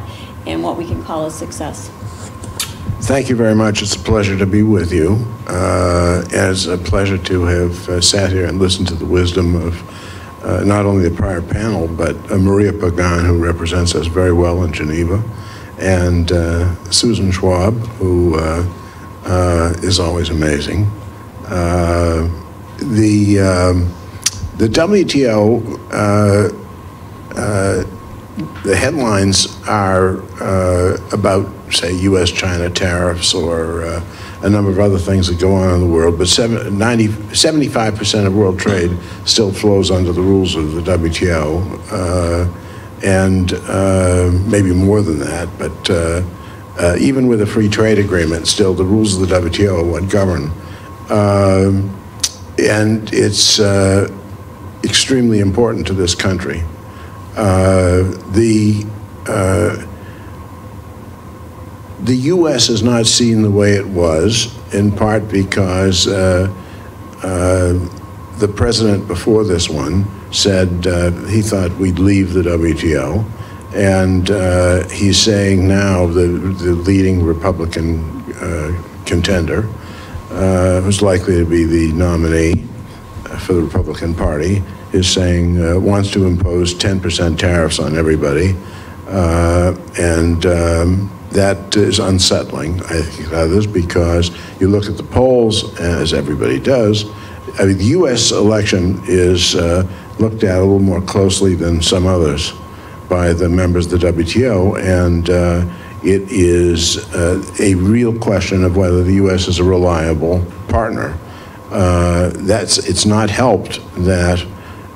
[SPEAKER 4] and what we can call a success.
[SPEAKER 12] Thank you very much. It's a pleasure to be with you. Uh, it's a pleasure to have uh, sat here and listened to the wisdom of uh, not only the prior panel, but uh, Maria Pagan, who represents us very well in Geneva, and uh, Susan Schwab, who uh, is always amazing. Uh, the um, the WTO, uh, uh, the headlines are uh, about, say, U.S.-China tariffs or uh, a number of other things that go on in the world, but 70, 90, 75% of world trade still flows under the rules of the WTO, uh, and uh, maybe more than that, but uh, even with a free trade agreement, still the rules of the WTO would govern. Um, and it's uh, extremely important to this country. Uh, the uh, the U.S. is not seen the way it was, in part because uh, the president before this one said uh, he thought we'd leave the WTO, and uh, he's saying now the the leading Republican uh, contender, uh, who's likely to be the nominee for the Republican Party, is saying uh, wants to impose 10% tariffs on everybody, uh, and um, that is unsettling, I think, others, because you look at the polls, as everybody does. I mean, the U.S. election is uh, looked at a little more closely than some others by the members of the WTO, and uh, it is uh, a real question of whether the U.S. is a reliable partner. Uh, that's it's not helped that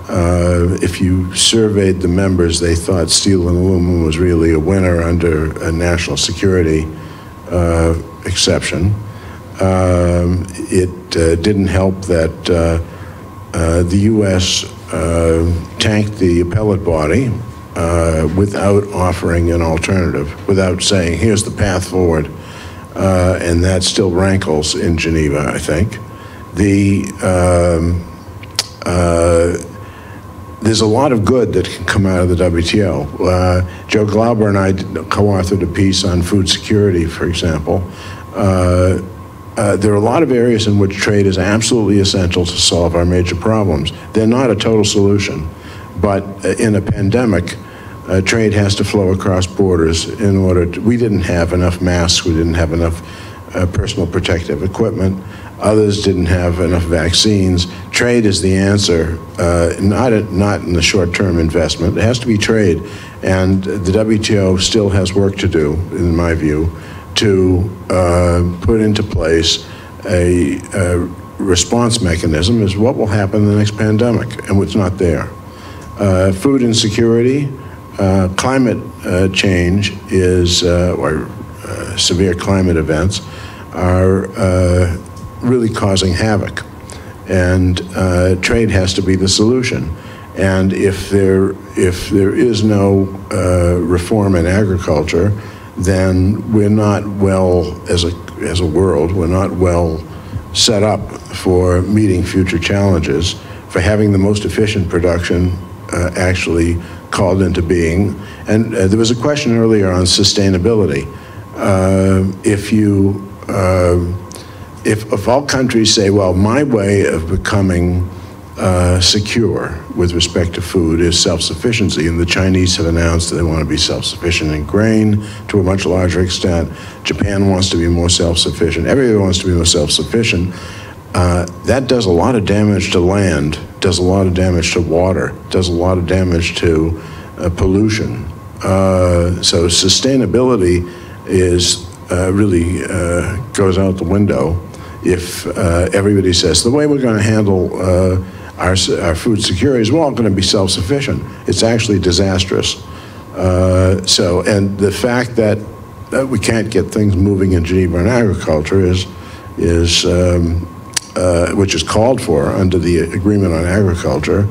[SPEAKER 12] uh, if you surveyed the members, they thought steel and aluminum was really a winner under a national security uh, exception. Um, it uh, didn't help that the U.S. Tanked the appellate body uh, without offering an alternative, without saying, here's the path forward. Uh, and that still rankles in Geneva, I think. The um, uh, there's a lot of good that can come out of the WTO. Uh, Joe Glauber and I co-authored a piece on food security, for example. Uh, uh, there are a lot of areas in which trade is absolutely essential to solve our major problems. They're not a total solution, but uh, in a pandemic, uh, trade has to flow across borders in order to, we didn't have enough masks, we didn't have enough uh, personal protective equipment. Others didn't have enough vaccines. Trade is the answer, uh, not, a- not in the short-term investment. It has to be trade. And the WTO still has work to do, in my view, to uh, put into place a, a response mechanism is what will happen in the next pandemic, and what's not there. Uh, Food insecurity, uh, climate uh, change is, uh, or uh, severe climate events are really causing havoc. And trade has to be the solution. And if there, if there is no reform in agriculture, then we're not well, as a, as a world, we're not well set up for meeting future challenges, for having the most efficient production uh, actually called into being. And uh, there was a question earlier on sustainability. Uh, if you, uh, if, if all countries say, well, my way of becoming uh, secure with respect to food is self-sufficiency, and the Chinese have announced that they want to be self-sufficient in grain to a much larger extent. Japan wants to be more self-sufficient. Everybody wants to be more self-sufficient. Uh, that does a lot of damage to land, does a lot of damage to water, does a lot of damage to uh, pollution. Uh, so sustainability is uh, really uh, goes out the window if everybody says the way we're going to handle our, our food security is we're all going to be self-sufficient. It's actually disastrous. So, and the fact that, that we can't get things moving in Geneva in agriculture is, is um, uh, which is called for under the agreement on agriculture,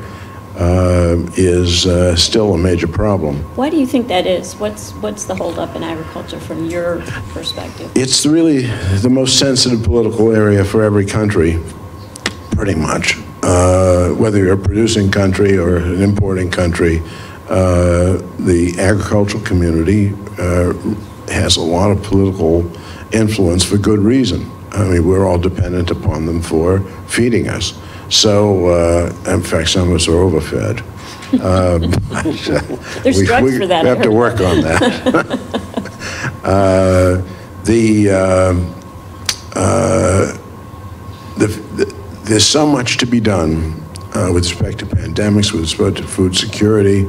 [SPEAKER 12] uh, is uh, still a major problem.
[SPEAKER 4] Why do you think that is? What's, what's the holdup in agriculture from your perspective?
[SPEAKER 12] It's really the most sensitive political area for every country, pretty much. Uh, whether you're a producing country or an importing country, uh, the agricultural community uh, has a lot of political influence for good reason. I mean, we're all dependent upon them for feeding us. So, uh, in fact, some of us are overfed. Um,
[SPEAKER 4] There's
[SPEAKER 12] we-
[SPEAKER 4] drugs
[SPEAKER 12] we-
[SPEAKER 4] for that,
[SPEAKER 12] We have to work on that. Uh, The, um, uh, the, the- there's so much to be done uh, with respect to pandemics, with respect to food security,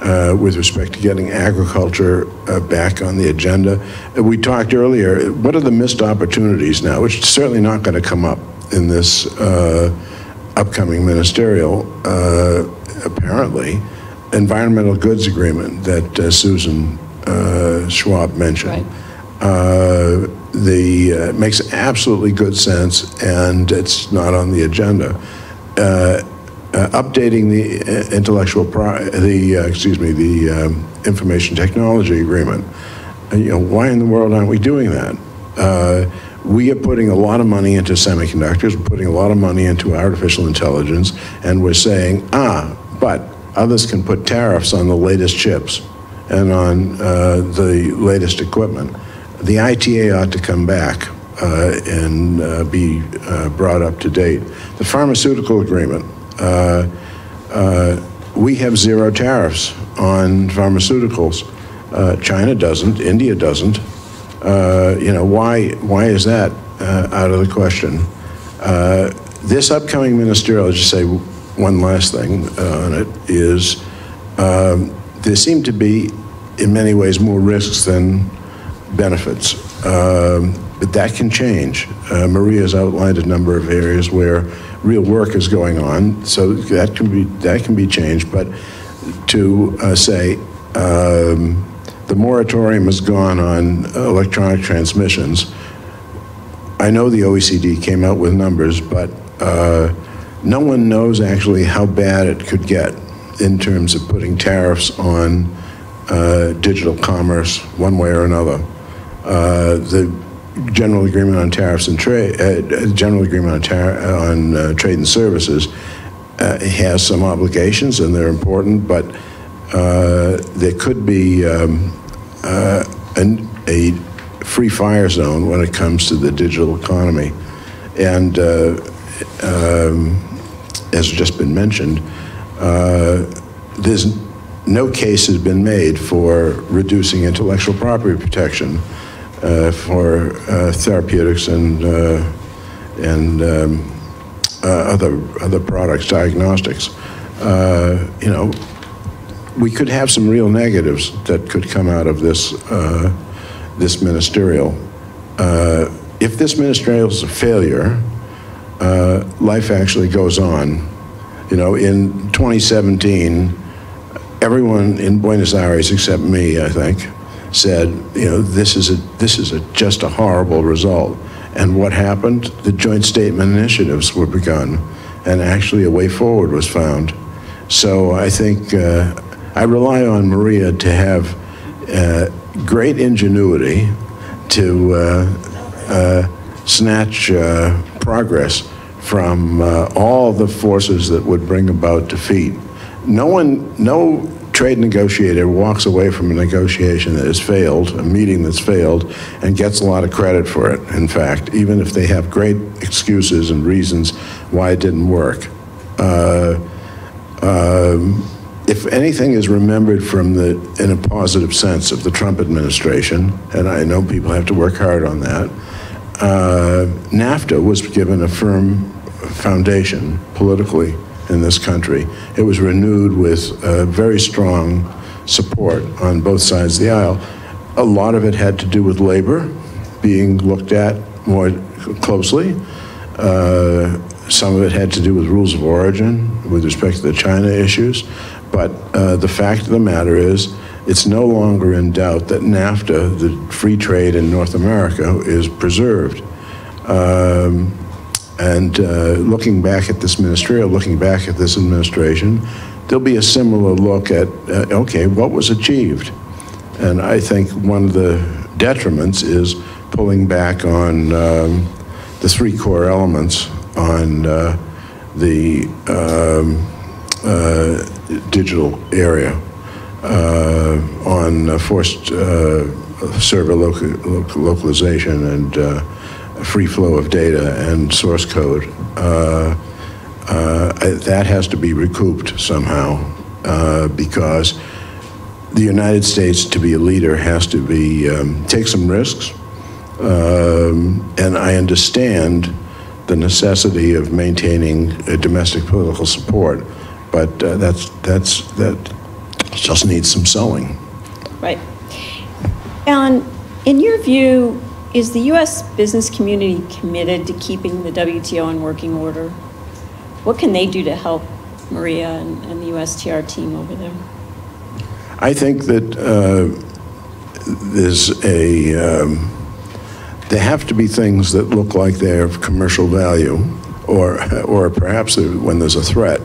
[SPEAKER 12] uh, with respect to getting agriculture uh, back on the agenda. Uh, We talked earlier, what are the missed opportunities now, which is certainly not going to come up in this uh, upcoming ministerial, uh, apparently, environmental goods agreement that uh, Susan uh, Schwab mentioned. Uh, The, uh, makes absolutely good sense, and it's not on the agenda. Uh, Updating the uh, intellectual, pro- the, uh, excuse me, the um, information technology agreement. Uh, You know, why in the world aren't we doing that? We are putting a lot of money into semiconductors, we're putting a lot of money into artificial intelligence, and we're saying, ah, but others can put tariffs on the latest chips and on uh, the latest equipment. The ITA ought to come back uh, and uh, be brought up to date. The pharmaceutical agreement, we have zero tariffs on pharmaceuticals. Uh, China doesn't, India doesn't. Uh, You know, why, why is that uh, out of the question? Uh, This upcoming ministerial, I'll just say one last thing uh, on it, is um, there seem to be, in many ways, more risks than benefits. Um, But that can change. Uh, has outlined a number of areas where real work is going on, so that can be, that can be changed. But to uh, say, um, the moratorium has gone on electronic transmissions, I know the OECD came out with numbers, but uh, no one knows actually how bad it could get in terms of putting tariffs on uh, digital commerce one way or another. Uh, The general agreement on tariffs and trade, uh, general agreement on, tar- on uh, trade and services uh, has some obligations and they're important, but uh, there could be um, uh, an, a free fire zone when it comes to the digital economy. And uh, um, as just been mentioned, uh, there's no case has been made for reducing intellectual property protection uh, for uh, therapeutics and uh, and um, uh, other, other products, diagnostics, uh, you know, we could have some real negatives that could come out of this, uh, this ministerial. Uh, If this ministerial is a failure, uh, life actually goes on. You know, in 2017, everyone in Buenos Aires, except me, I think, said, you know, this is a, this is a, just a horrible result. And what happened? The joint statement initiatives were begun, and actually a way forward was found. So I think uh, I rely on Maria to have uh, great ingenuity to uh, uh, snatch uh, progress from uh, all the forces that would bring about defeat. No one, no trade negotiator walks away from a negotiation that has failed, a meeting that's failed, and gets a lot of credit for it, in fact, even if they have great excuses and reasons why it didn't work. Uh, um, if anything is remembered from the, in a positive sense, of the Trump administration, and I know people have to work hard on that, uh, NAFTA was given a firm foundation politically in this country. It was renewed with uh, very strong support on both sides of the aisle. A lot of it had to do with labor being looked at more closely. Uh, some of it had to do with rules of origin with respect to the China issues. But uh, the fact of the matter is, it's no longer in doubt that NAFTA, the free trade in North America, is preserved. Um, and uh, looking back at this ministerial, looking back at this administration, there'll be a similar look at, uh, okay, what was achieved? And I think one of the detriments is pulling back on um, the three core elements on uh, the um, uh, digital area, uh, on uh, forced server loca- local- localization and free flow of data and source code. Uh, uh, that has to be recouped somehow uh, because the United States, to be a leader, has to be um, take some risks. Um, and I understand the necessity of maintaining domestic political support, but uh, that's that's that just needs some sewing.
[SPEAKER 4] Right. Alan, in your view, is the U.S. business community committed to keeping the WTO in working order? What can they do to help Maria and, and the USTR team over there?
[SPEAKER 12] I think that uh, there's a, um, there have to be things that look like they're of commercial value, or, or perhaps when there's a threat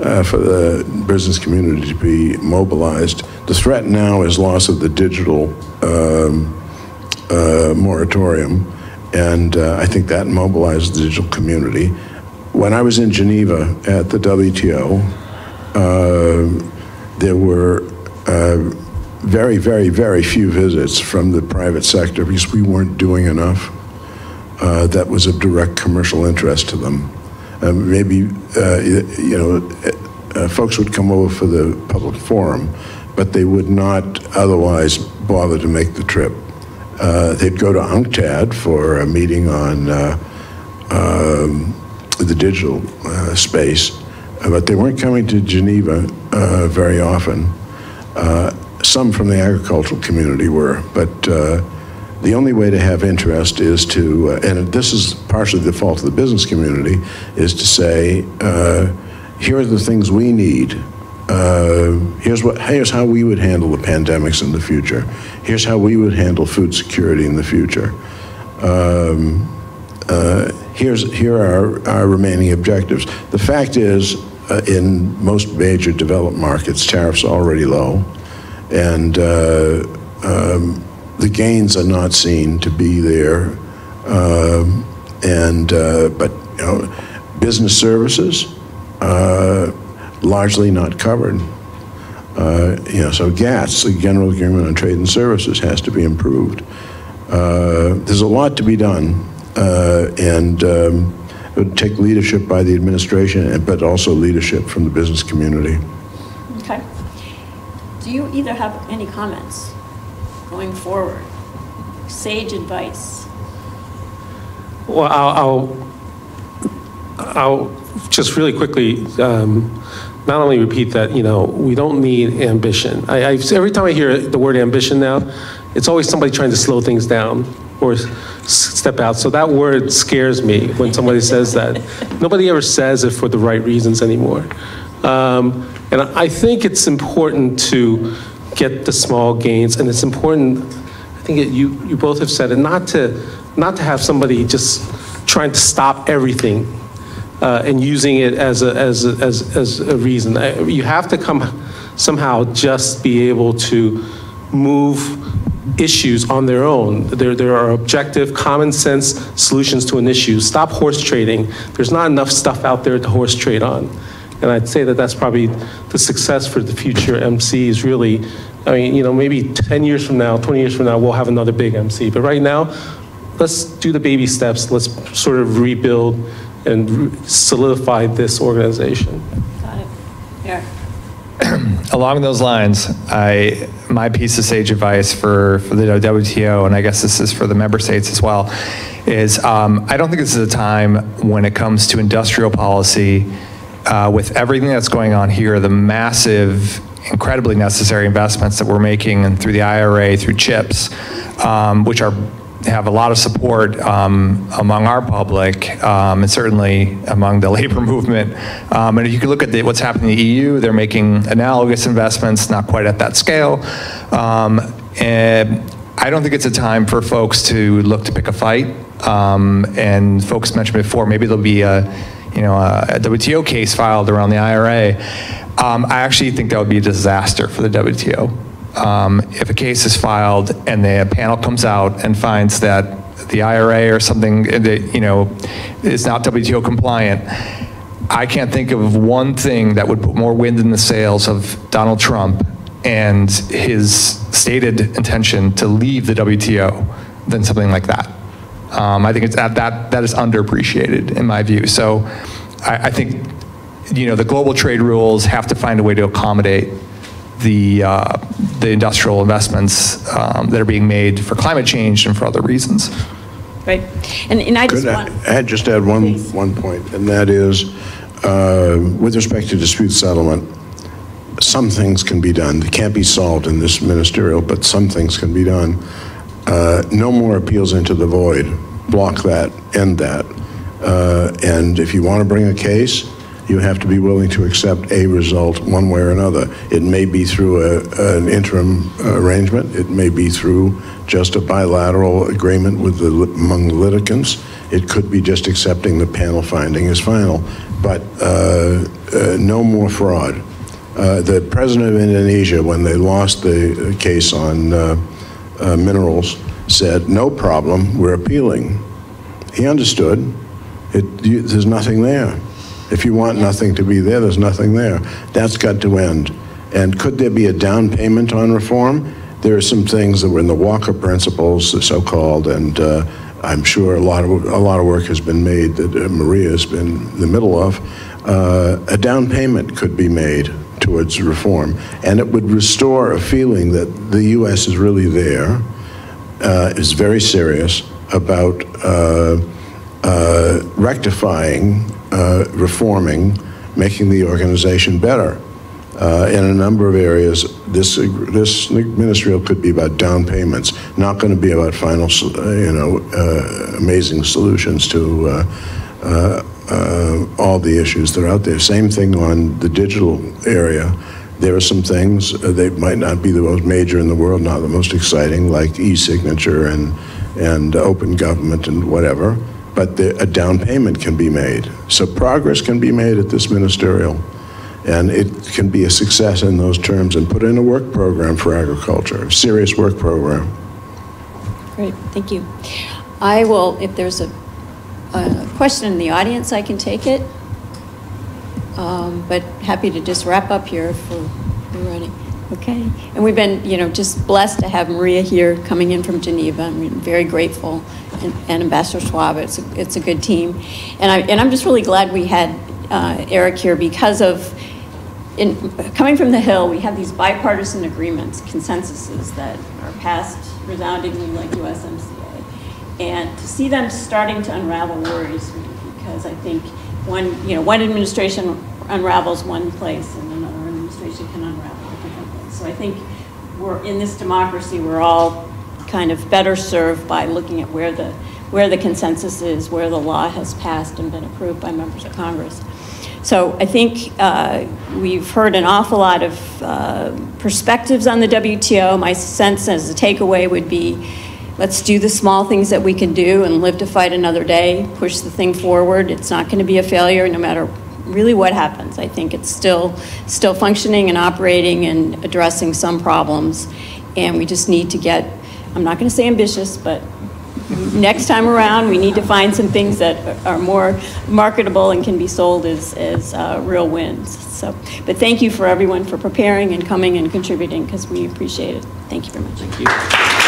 [SPEAKER 12] uh, for the business community to be mobilized. The threat now is loss of the digital um, uh, moratorium, and uh, I think that mobilized the digital community. When I was in Geneva at the WTO, uh, there were uh, very, very, very few visits from the private sector because we weren't doing enough. Uh, that was of direct commercial interest to them. Uh, maybe, you know, folks would come over for the public forum, but they would not otherwise bother to make the trip. Uh, they'd go to UNCTAD for a meeting on uh, um, the digital uh, space, but they weren't coming to Geneva uh, very often. Uh, some from the agricultural community were, but the only way to have interest is to, and this is partially the fault of the business community, is to say, here are the things we need. Uh, here's what. Here's how we would handle the pandemics in the future. Here's how we would handle food security in the future. Um, uh, here's here are our remaining objectives. The fact is, uh, in most major developed markets, tariffs are already low, and uh, um, the gains are not seen to be there. Um, and uh, but you know, business services largely not covered. Uh, you know, so GATS, the General Agreement on Trade and Services, has to be improved. Uh, there's a lot to be done, uh, and um, it would take leadership by the administration, but also leadership from the business community.
[SPEAKER 4] Okay. Do you either have any comments going forward? Sage advice?
[SPEAKER 10] Well, I'll, I'll I'll just really quickly, um, not only repeat that, you know, we don't need ambition. I, I, every time I hear the word ambition now, it's always somebody trying to slow things down or step out. So that word scares me when somebody says that. Nobody ever says it for the right reasons anymore. Um, and I think it's important to get the small gains, and it's important, I think it, you, you both have said it, not to, not to have somebody just trying to stop everything uh, and using it as a, as, a- as, as a reason. I- You have to come somehow just be able to move issues on their own. There, there are objective, common sense solutions to an issue. Stop horse trading. There's not enough stuff out there to horse trade on. And I'd say that that's probably the success for the future MC is really. I mean, you know, maybe 10 years from now, 20 years from now, we'll have another big MC. But right now, let's do the baby steps. Let's sort of rebuild and re- solidify this organization.
[SPEAKER 4] Got it. Yeah.
[SPEAKER 11] Along those lines, I, my piece of sage advice for, for the WTO, and I guess this is for the member states as well, is um, I don't think this is a time when it comes to industrial policy, uh, with everything that's going on here, the massive, incredibly necessary investments that we're making and through the IRA, through CHIPS, um, which are have a lot of support um, among our public um, and certainly among the labor movement. Um, and if you can look at the, what's happening in the EU, they're making analogous investments, not quite at that scale. Um, and I don't think it's a time for folks to look to pick a fight. Um, and folks mentioned before, maybe there'll be a, you know, a, WTO case filed around the IRA. Um, I actually think that would be a disaster for the WTO um, if a case is filed and the panel comes out and finds that the IRA or something that, you know, is not WTO compliant, I can't think of one thing that would put more wind in the sails of Donald Trump and his stated intention to leave the WTO than something like that. Um, I think it's that, that that is underappreciated in my view. So I, I think you know the global trade rules have to find a way to accommodate the uh, the industrial investments um, that are being made for climate change and for other reasons.
[SPEAKER 4] Right. And, and I just
[SPEAKER 12] Could
[SPEAKER 4] want.
[SPEAKER 12] I add, just add one, one point, and that is, uh, with respect to dispute settlement, some things can be done. They can't be solved in this ministerial, but some things can be done. Uh, No more appeals into the void. Block that, end that. Uh, And if you want to bring a case, you have to be willing to accept a result one way or another. It may be through a, an interim arrangement, it may be through just a bilateral agreement with the, among the litigants, it could be just accepting the panel finding as final, but uh, uh, no more fraud. Uh, The president of Indonesia, when they lost the case on uh, uh, minerals, said, "No problem, we're appealing." He understood. It, you, there's nothing there. If you want nothing to be there, there's nothing there. That's got to end. And could there be a down payment on reform? There are some things that were in the Walker Principles, the so-called, and uh, I'm sure a lot of a lot of work has been made that uh, Maria has been in the middle of. Uh, a down payment could be made towards reform, and it would restore a feeling that the U.S. is really there, uh, is very serious about uh, uh, rectifying, uh, reforming, making the organization better. Uh, in a number of areas, this this ministerial could be about down payments, not going to be about final, you know, uh, amazing solutions to uh, uh, uh, all the issues that are out there. Same thing on the digital area. There are some things they might not be the most major in the world, not the most exciting, like e-signature and and open government and whatever. But the, a down payment can be made. So progress can be made at this ministerial. And it can be a success in those terms and put in a work program for agriculture, a serious work program.
[SPEAKER 4] Great, thank you. I will, if there's a, a question in the audience, I can take it. Um, But happy to just wrap up here we're ready. Okay? And we've been, you know, just blessed to have Maria here coming in from Geneva. I'm very grateful. And Ambassador Schwab, it's, a- it's a good team. And I, and I'm just really glad we had uh, Eric here because of, in, coming from the Hill, we have these bipartisan agreements, consensuses that are passed resoundingly like USMCA. And to see them starting to unravel worries me because I think one, you know, one administration unravels one place and another administration can unravel a different place. So I think we're, in this democracy, we're all kind of better served by looking at where the, where the consensus is, where the law has passed and been approved by members of Congress. So I think uh, we've heard an awful lot of uh, perspectives on the WTO. My sense as a takeaway would be, let's do the small things that we can do and live to fight another day, push the thing forward. It's not going to be a failure no matter really what happens. I think it's still, still functioning and operating and addressing some problems. And we just need to get, I'm not going to say ambitious, but next time around, we need to find some things that are more marketable and can be sold as, as uh, real wins. So, but thank you for everyone for preparing and coming and contributing because we appreciate it. Thank you very much.
[SPEAKER 10] Thank you.